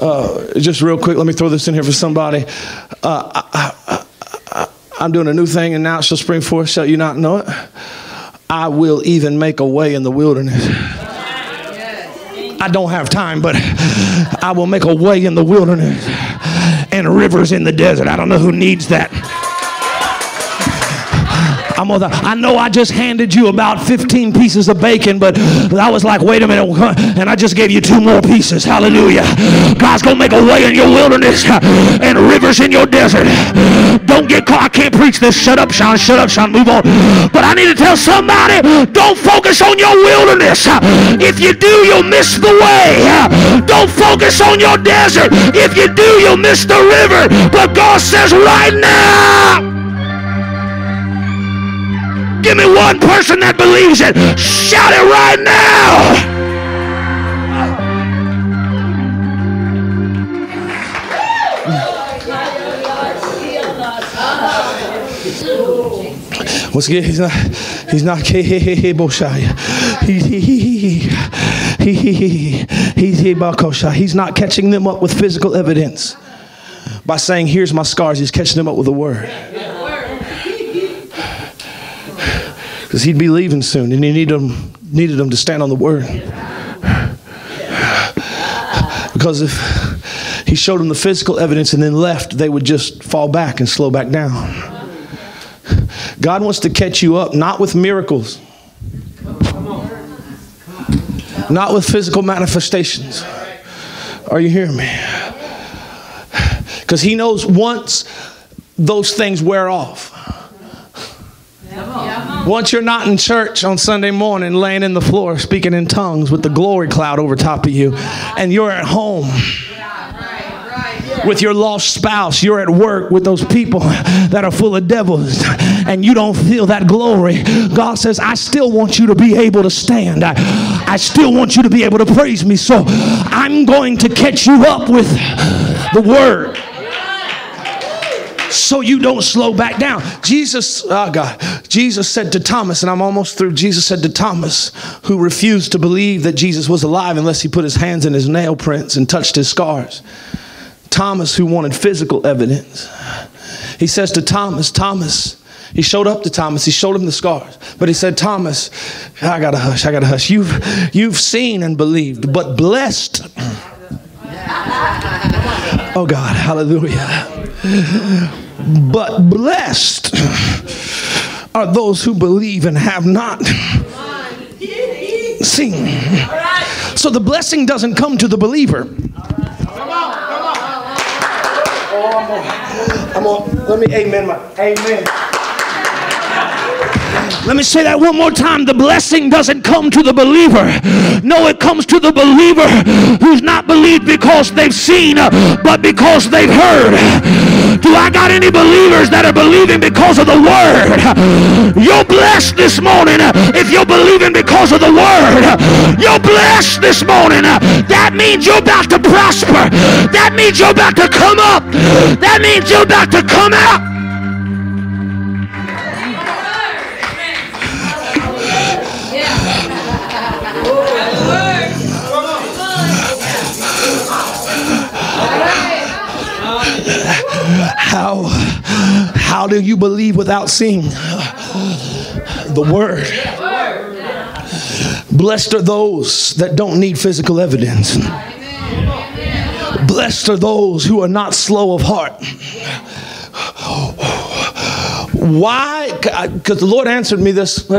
Uh, just real quick, let me throw this in here for somebody. Uh, I, am doing a new thing, and now it shall spring forth. Shall you not know it? I will even make a way in the wilderness. I don't have time, but I will make a way in the wilderness and rivers in the desert. I don't know who needs that. I'm gonna, I know I just handed you about 15 pieces of bacon, but I was like, wait a minute, and I just gave you two more pieces. Hallelujah. God's gonna make a way in your wilderness and rivers in your desert. Don't get caught. I can't preach this. Shut up, Shaun. Shut up, Shaun. Move on. But I need to tell somebody, don't focus on your wilderness. If you do, you'll miss the way. Don't focus on your desert. If you do, you'll miss the river. But God says right now, Give me one person that believes it. Shout it right now. What's good? He's not. He's not. He he he he he he he he He's not catching them up with physical evidence by saying, "Here's my scars." He's catching them up with the word. Because he'd be leaving soon and he needed them, needed to stand on the word. Because if he showed them the physical evidence and then left, they would just fall back and slow back down. God wants to catch you up, not with miracles, not with physical manifestations. Are you hearing me? Because he knows once those things wear off, once you're not in church on Sunday morning, laying in the floor, speaking in tongues with the glory cloud over top of you, and you're at home with your lost spouse, you're at work with those people that are full of devils, and you don't feel that glory. God says, I still want you to be able to stand. I, I still want you to be able to praise me. So I'm going to catch you up with the word so you don't slow back down. Jesus, oh God, Jesus said to Thomas, and I'm almost through. Jesus said to Thomas, who refused to believe that Jesus was alive unless he put his hands in his nail prints and touched his scars. Thomas, who wanted physical evidence, he says to Thomas, Thomas, he showed up to Thomas. He showed him the scars. But he said, Thomas, I gotta hush, I gotta hush. You've, you've seen and believed, but blessed. *laughs* Oh God, hallelujah. But blessed are those who believe and have not seen. So the blessing doesn't come to the believer. I'm on, let me amen my amen. Let me say that one more time. The blessing doesn't come to the believer. No, it comes to the believer who's not believed because they've seen, uh, but because they've heard. Do I got any believers that are believing because of the word? You're blessed this morning uh, if you're believing because of the word. You're blessed this morning. Uh, that means you're about to prosper. That means you're about to come up. That means you're about to come out. How, how do you believe without seeing? The Word. Blessed are those that don't need physical evidence. Blessed are those who are not slow of heart. Why? Because the Lord answered me this. Why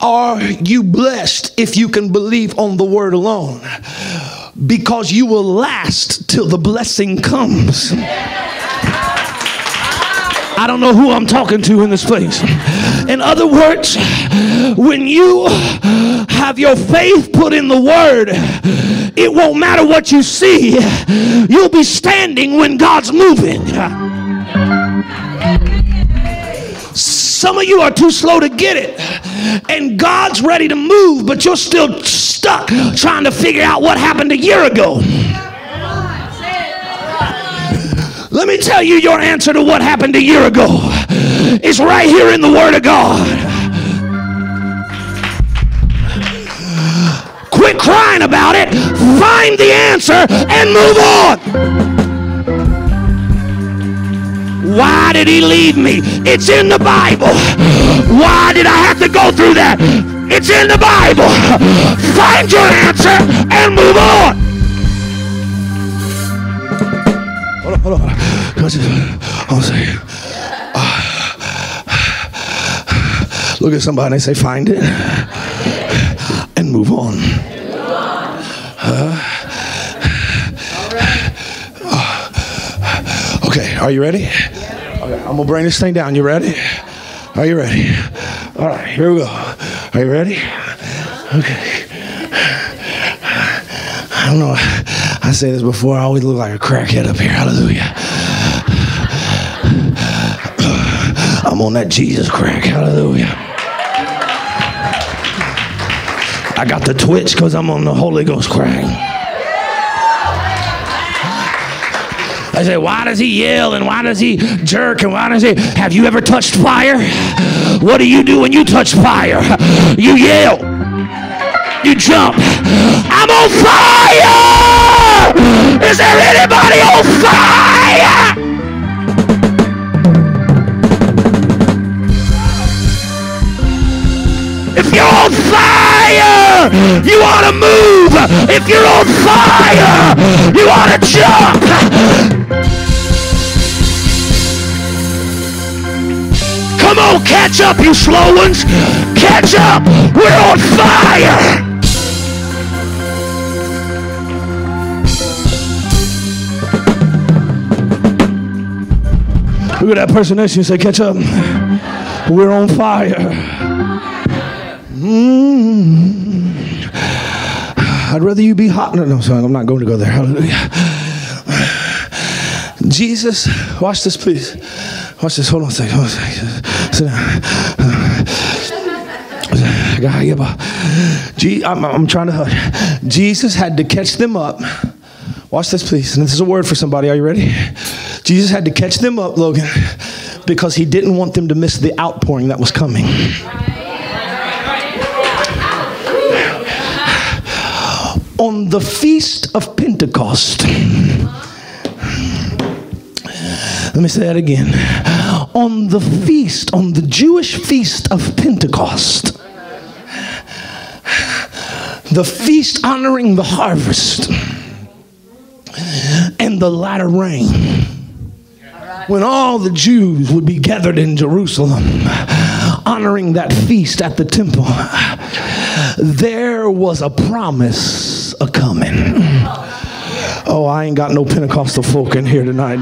are you blessed if you can believe on the word alone? Because you will last till the blessing comes. I don't know who I'm talking to in this place. In other words, when you have your faith put in the word, it won't matter what you see. You'll be standing when God's moving. Some of you are too slow to get it. And God's ready to move, but you're still stuck trying to figure out what happened a year ago. Let me tell you your answer to what happened a year ago. It's right here in the Word of God. Quit crying about it. Find the answer and move on. Why did he leave me? It's in the Bible. Why did I have to go through that? It's in the Bible. Find your answer and move on. Hold on, hold on. I'll say, uh, look at somebody and say, find it and move on. Uh, okay, are you ready? Okay, I'm gonna bring this thing down. You ready? Are you ready? All right, here we go. Are you ready? Okay. I don't know. I say this before. I always look like a crackhead up here. Hallelujah. I'm on that Jesus crack. Hallelujah. I got the twitch because I'm on the Holy Ghost crack. I say, why does he yell and why does he jerk and why does he? Have you ever touched fire? What do you do when you touch fire? You yell. You jump. I'm on fire! Is there anybody on fire? Fire, you ought to move. If you're on fire, you ought to jump. Come on, catch up, you slow ones. Catch up. We're on fire. Look at that person next to you and say, catch up. We're on fire. Mm. I'd rather you be hot. No, no, sorry, I'm not going to go there. Hallelujah. Jesus, watch this, please. Watch this. Hold on a second. Hold on a second. Sit down. I'm, I'm trying to hush. Jesus had to catch them up. Watch this, please. And this is a word for somebody. Are you ready? Jesus had to catch them up, Logan, because he didn't want them to miss the outpouring that was coming. On the feast of Pentecost, let me say that again. On the feast, on the Jewish feast of Pentecost, the feast honoring the harvest and the latter rain. When all the Jews would be gathered in Jerusalem, honoring that feast at the temple, there was a promise a coming. Oh, I ain't got no Pentecostal folk in here tonight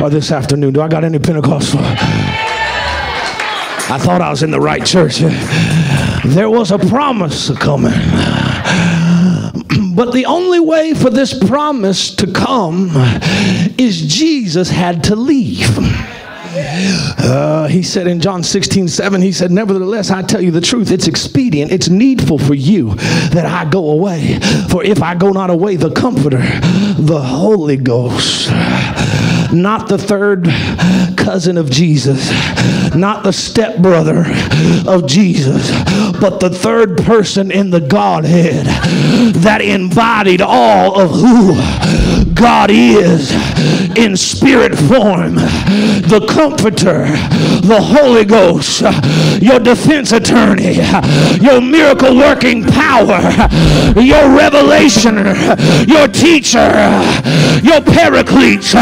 or this afternoon. Do I got any Pentecostal? I thought I was in the right church. There was a promise coming. But the only way for this promise to come is Jesus had to leave. Uh, he said in John 16, 7, he said, Nevertheless, I tell you the truth, it's expedient, it's needful for you that I go away. For if I go not away, the Comforter, the Holy Ghost, not the third cousin of Jesus, not the stepbrother of Jesus, but the third person in the Godhead that embodied all of who God is in spirit form. The Comforter, the Holy Ghost, your defense attorney, your miracle working power, your revelation, your teacher, your paraclete,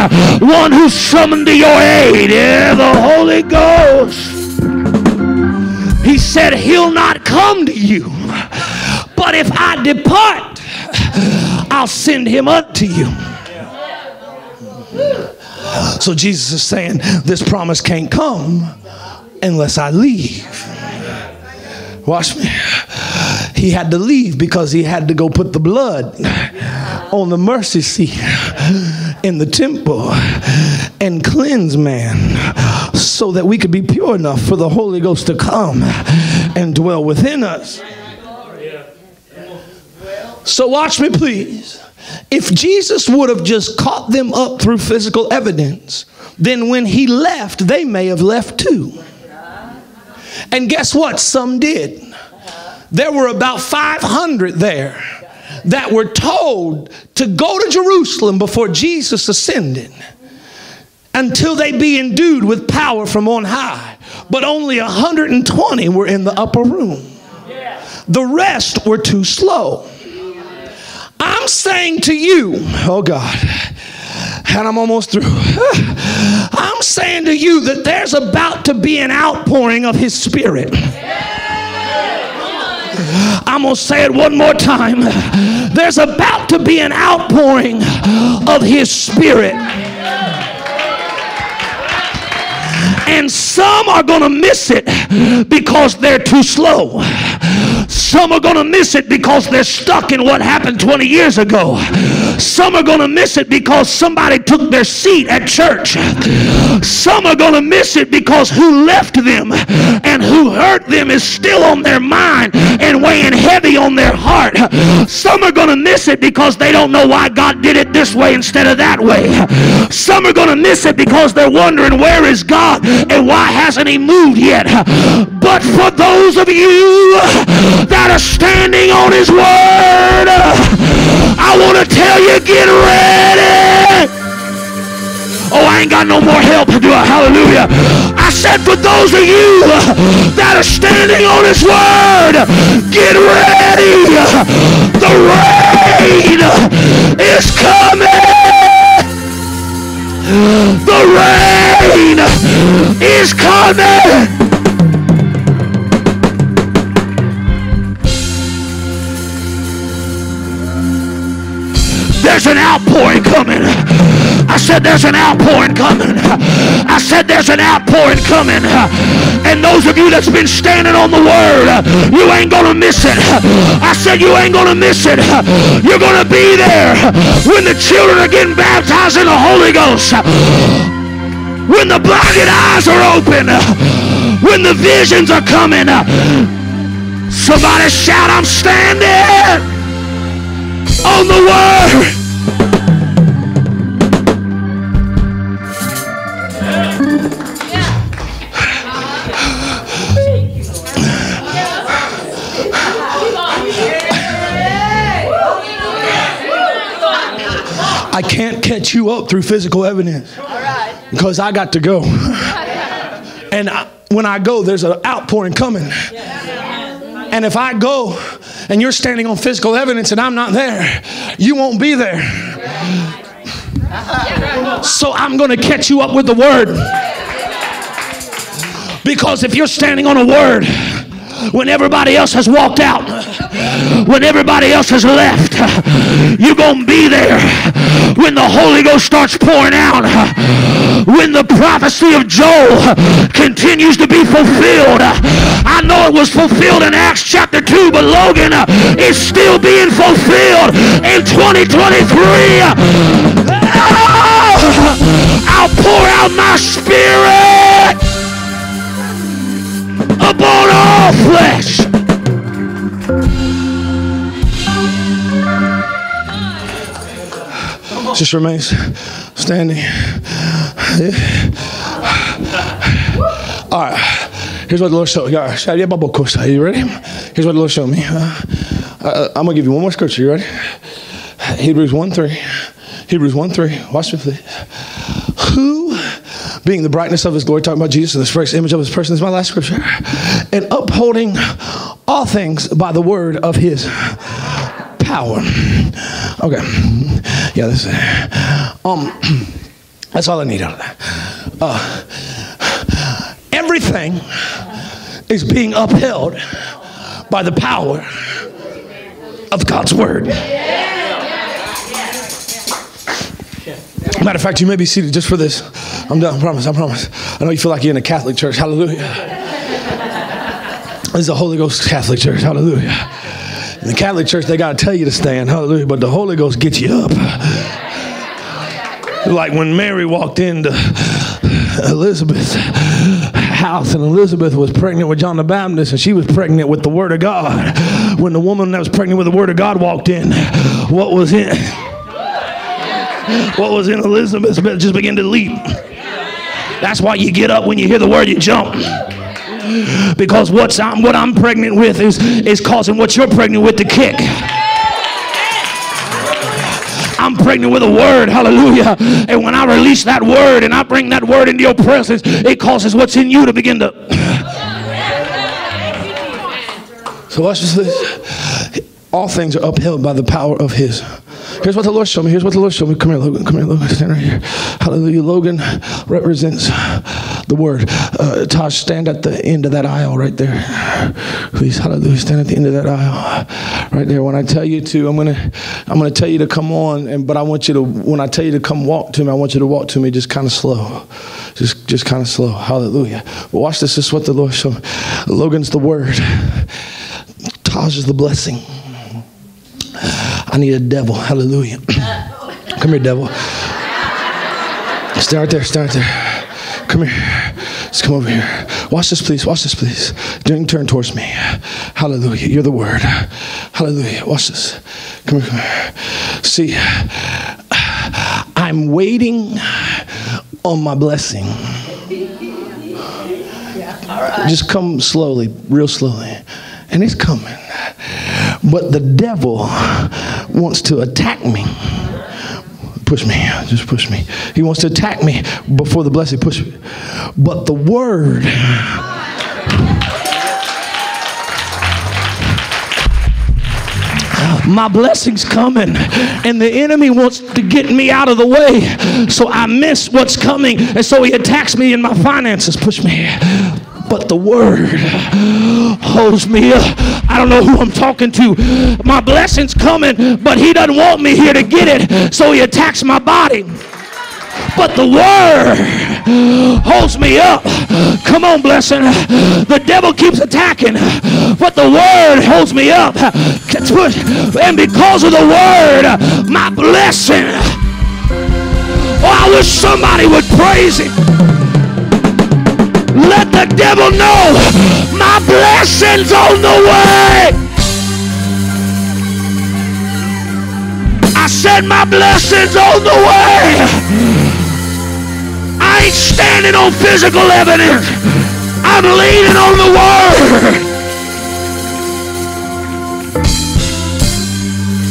one who's summoned to your aid, yeah, the Holy Ghost. He said, He'll not come to you, but if I depart, I'll send him unto you. So Jesus is saying, This promise can't come unless I leave. Watch me. He had to leave because he had to go put the blood on the mercy seat in the temple and cleanse man so that we could be pure enough for the Holy Ghost to come and dwell within us. So, watch me, please. If Jesus would have just caught them up through physical evidence, then when he left, they may have left too. And guess what? Some did. There were about 500 there that were told to go to Jerusalem before Jesus ascended until they be endued with power from on high. But only 120 were in the upper room. The rest were too slow. I'm saying to you, oh God, and I'm almost through. *sighs* I'm saying to you that there's about to be an outpouring of His Spirit. I'm going to say it one more time. There's about to be an outpouring of His Spirit. And some are going to miss it because they're too slow. Some are going to miss it because they're stuck in what happened 20 years ago. Some are going to miss it because somebody took their seat at church. Some are going to miss it because who left them and who hurt them is still on their mind and weighing heavy on their heart. Some are going to miss it because they don't know why God did it this way instead of that way. Some are going to miss it because they're wondering where is God and why hasn't he moved yet? But for those of you that are standing on his word, I want to tell you get ready. Oh, I ain't got no more help to do a hallelujah. I said for those of you that are standing on his word, get ready. The rain is coming. The rain is coming. There's an outpouring coming. I said there's an outpouring coming. I said there's an outpouring coming. And those of you that's been standing on the word, you ain't gonna miss it. I said you ain't gonna miss it. You're gonna be there when the children are getting baptized in the Holy Ghost. When the blinded eyes are open. When the visions are coming. Somebody shout, I'm standing on the word. Can't you up through physical evidence because I got to go. *laughs* And I, when I go, there's an outpouring coming. And if I go and you're standing on physical evidence and I'm not there, you won't be there. So I'm going to catch you up with the word. Because if you're standing on a word, when everybody else has walked out, when everybody else has left, you're going to be there when the Holy Ghost starts pouring out, when the prophecy of Joel continues to be fulfilled. I know it was fulfilled in Acts chapter 2, but Logan is still being fulfilled in 2023. I'll pour out my spirit upon all flesh. Just remains standing. All right. Here's what the Lord showed me. Are you ready? Here's what the Lord showed me. Uh, uh, I'm going to give you one more scripture. You ready? Hebrews 1 3. Hebrews 1 3. Watch me. Who being the brightness of his glory, talking about Jesus, the express image of his person, is my last scripture, and upholding all things by the word of his power. Okay. Yeah, this is, um, that's all I need out of that. Uh, everything is being upheld by the power of God's word. Matter of fact, you may be seated just for this. I'm done. I promise. I promise. I know you feel like you're in a Catholic church. Hallelujah. This is a Holy Ghost Catholic church. Hallelujah. In the Catholic church, they got to tell you to stand. Hallelujah. But the Holy Ghost gets you up. Like when Mary walked into Elizabeth's house and Elizabeth was pregnant with John the Baptist and she was pregnant with the Word of God. When the woman that was pregnant with the Word of God walked in, what was in? What was in Elizabeth's bed just began to leap. That's why you get up when you hear the word, you jump. Because what's I'm, what I'm pregnant with is, is causing what you're pregnant with to kick. I'm pregnant with a word, hallelujah. And when I release that word and I bring that word into your presence, it causes what's in you to begin to. so watch this. All things are upheld by the power of His Here's what the Lord showed me. Here's what the Lord showed me. Come here, Logan. Come here, Logan. Stand right here. Hallelujah. Logan represents the word. Uh, Tosh, stand at the end of that aisle right there. Please, hallelujah. Stand at the end of that aisle right there. When I tell you to, I'm gonna, I'm gonna tell you to come on. And but I want you to, when I tell you to come walk to me, I want you to walk to me just kind of slow, just, just kind of slow. Hallelujah. Watch this. This is what the Lord showed me. Logan's the word. Taj is the blessing. I need a devil. Hallelujah. Come here, devil. Stay right there. Stay right there. Come here. Just come over here. Watch this, please. Watch this, please. Don't turn towards me. Hallelujah. You're the word. Hallelujah. Watch this. Come here. Come here. See, I'm waiting on my blessing. Just come slowly, real slowly. And it's coming. But the devil wants to attack me. Push me, just push me. He wants to attack me before the blessing push me. But the word my blessing's coming and the enemy wants to get me out of the way so i miss what's coming and so he attacks me in my finances push me but the word holds me up. I don't know who I'm talking to. My blessing's coming, but he doesn't want me here to get it, so he attacks my body. But the word holds me up. Come on, blessing. The devil keeps attacking, but the word holds me up. And because of the word, my blessing. Oh, I wish somebody would praise him. Let the devil know my blessing's on the way. I said my blessing's on the way. I ain't standing on physical evidence. I'm leaning on the word.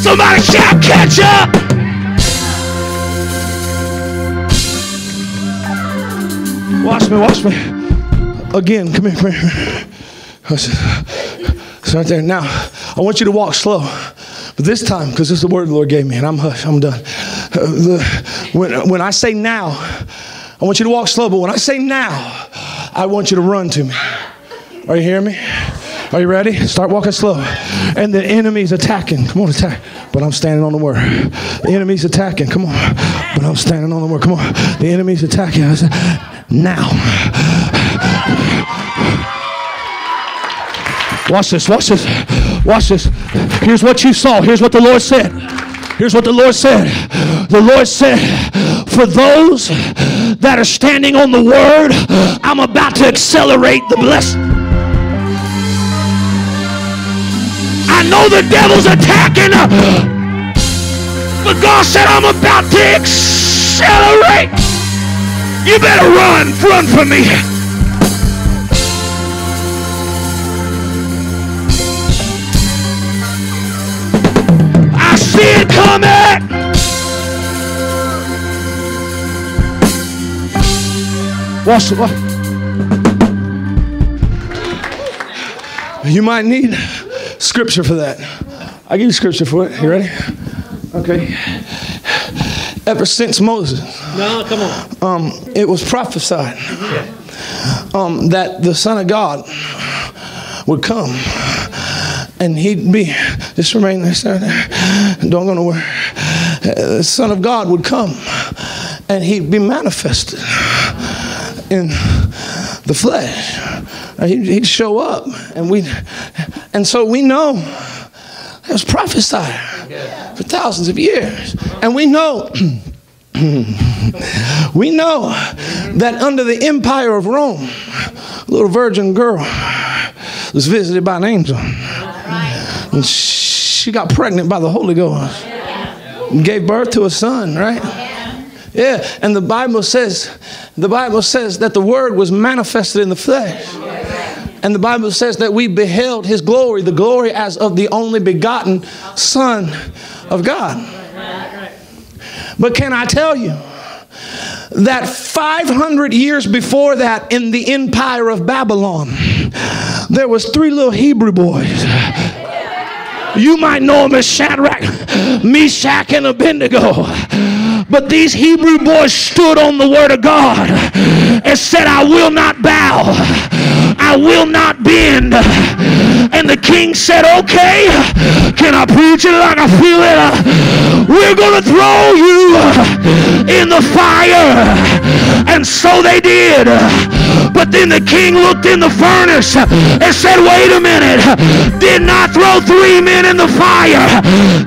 Somebody shout, catch up. Watch me, watch me. Again, come here, come here. It's right there. Now, I want you to walk slow. But this time, because this is the word the Lord gave me, and I'm hush, I'm done. Uh, when, when I say now, I want you to walk slow, but when I say now, I want you to run to me. Are you hearing me? Are you ready? Start walking slow. And the enemy's attacking. Come on, attack. But I'm standing on the word. The enemy's attacking. Come on. But I'm standing on the word. Come on. The enemy's attacking. I said, now. Watch this, watch this, watch this. Here's what you saw. Here's what the Lord said. Here's what the Lord said. The Lord said, For those that are standing on the word, I'm about to accelerate the blessing. I know the devil's attacking, but God said, I'm about to accelerate. You better run, run for me. See it coming. Watch what? You might need scripture for that. I give you scripture for it. You ready? Okay. Ever since Moses, No, come on. um, it was prophesied um, that the Son of God would come and he'd be, just remain there, don't go nowhere. Uh, The Son of God would come and he'd be manifested in the flesh. Uh, He'd, he'd show up and we, and so we know it was prophesied for thousands of years. And we know *clears throat* we know that under the empire of Rome, a little virgin girl was visited by an angel. And she got pregnant by the Holy Ghost gave birth to a son, right? Yeah, and the Bible says, the Bible says that the word was manifested in the flesh. And the Bible says that we beheld his glory, the glory as of the only begotten Son of God. But can I tell you that 500 years before that, in the empire of Babylon, there was three little Hebrew boys. You might know them as Shadrach, Meshach, and Abednego. But these Hebrew boys stood on the word of God and said, I will not bow. I will not bend. And the king said, Okay, can I preach it like I feel it? We're going to throw you in the fire. And so they did. But then the king looked in the furnace and said, Wait a minute. Did not throw three men in the fire.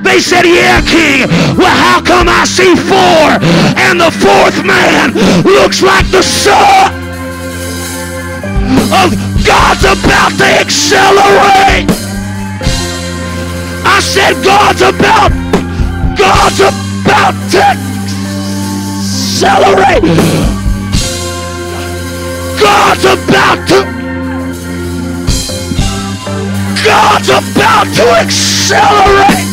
They said, Yeah, king. Well, how come I see four? And the fourth man looks like the son of God's about to accelerate. I said, God's about, God's about to accelerate. God's about to, God's about to accelerate.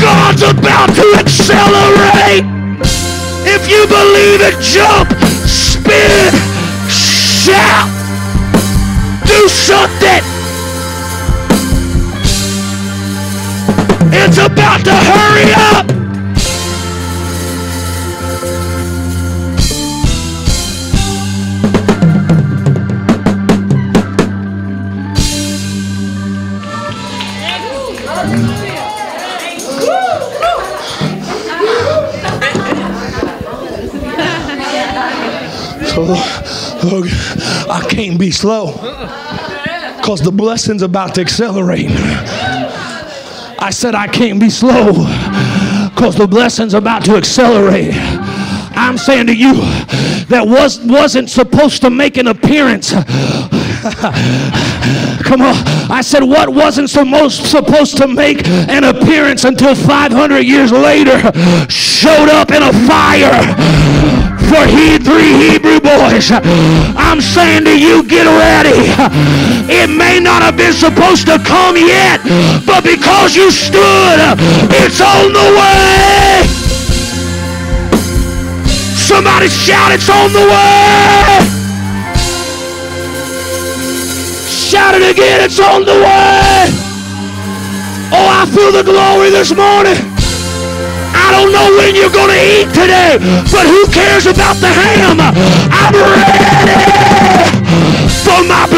God's about to accelerate. If you believe it, jump, spin, shout, do something. It's about to hurry up. I can't be slow because the blessing's about to accelerate. I said I can't be slow because the blessing's about to accelerate. I'm saying to you that was, wasn't supposed to make an appearance. *laughs* Come on. I said what wasn't supposed, supposed to make an appearance until 500 years later showed up in a fire for he three Hebrew boys. I'm saying to you, get ready. It may not have been supposed to come yet, but because you stood, it's on the way. Somebody shout, it's on the way. Shout it again, it's on the way. Oh, I feel the glory this morning don't know when you're going to eat today, but who cares about the ham? I'm ready for my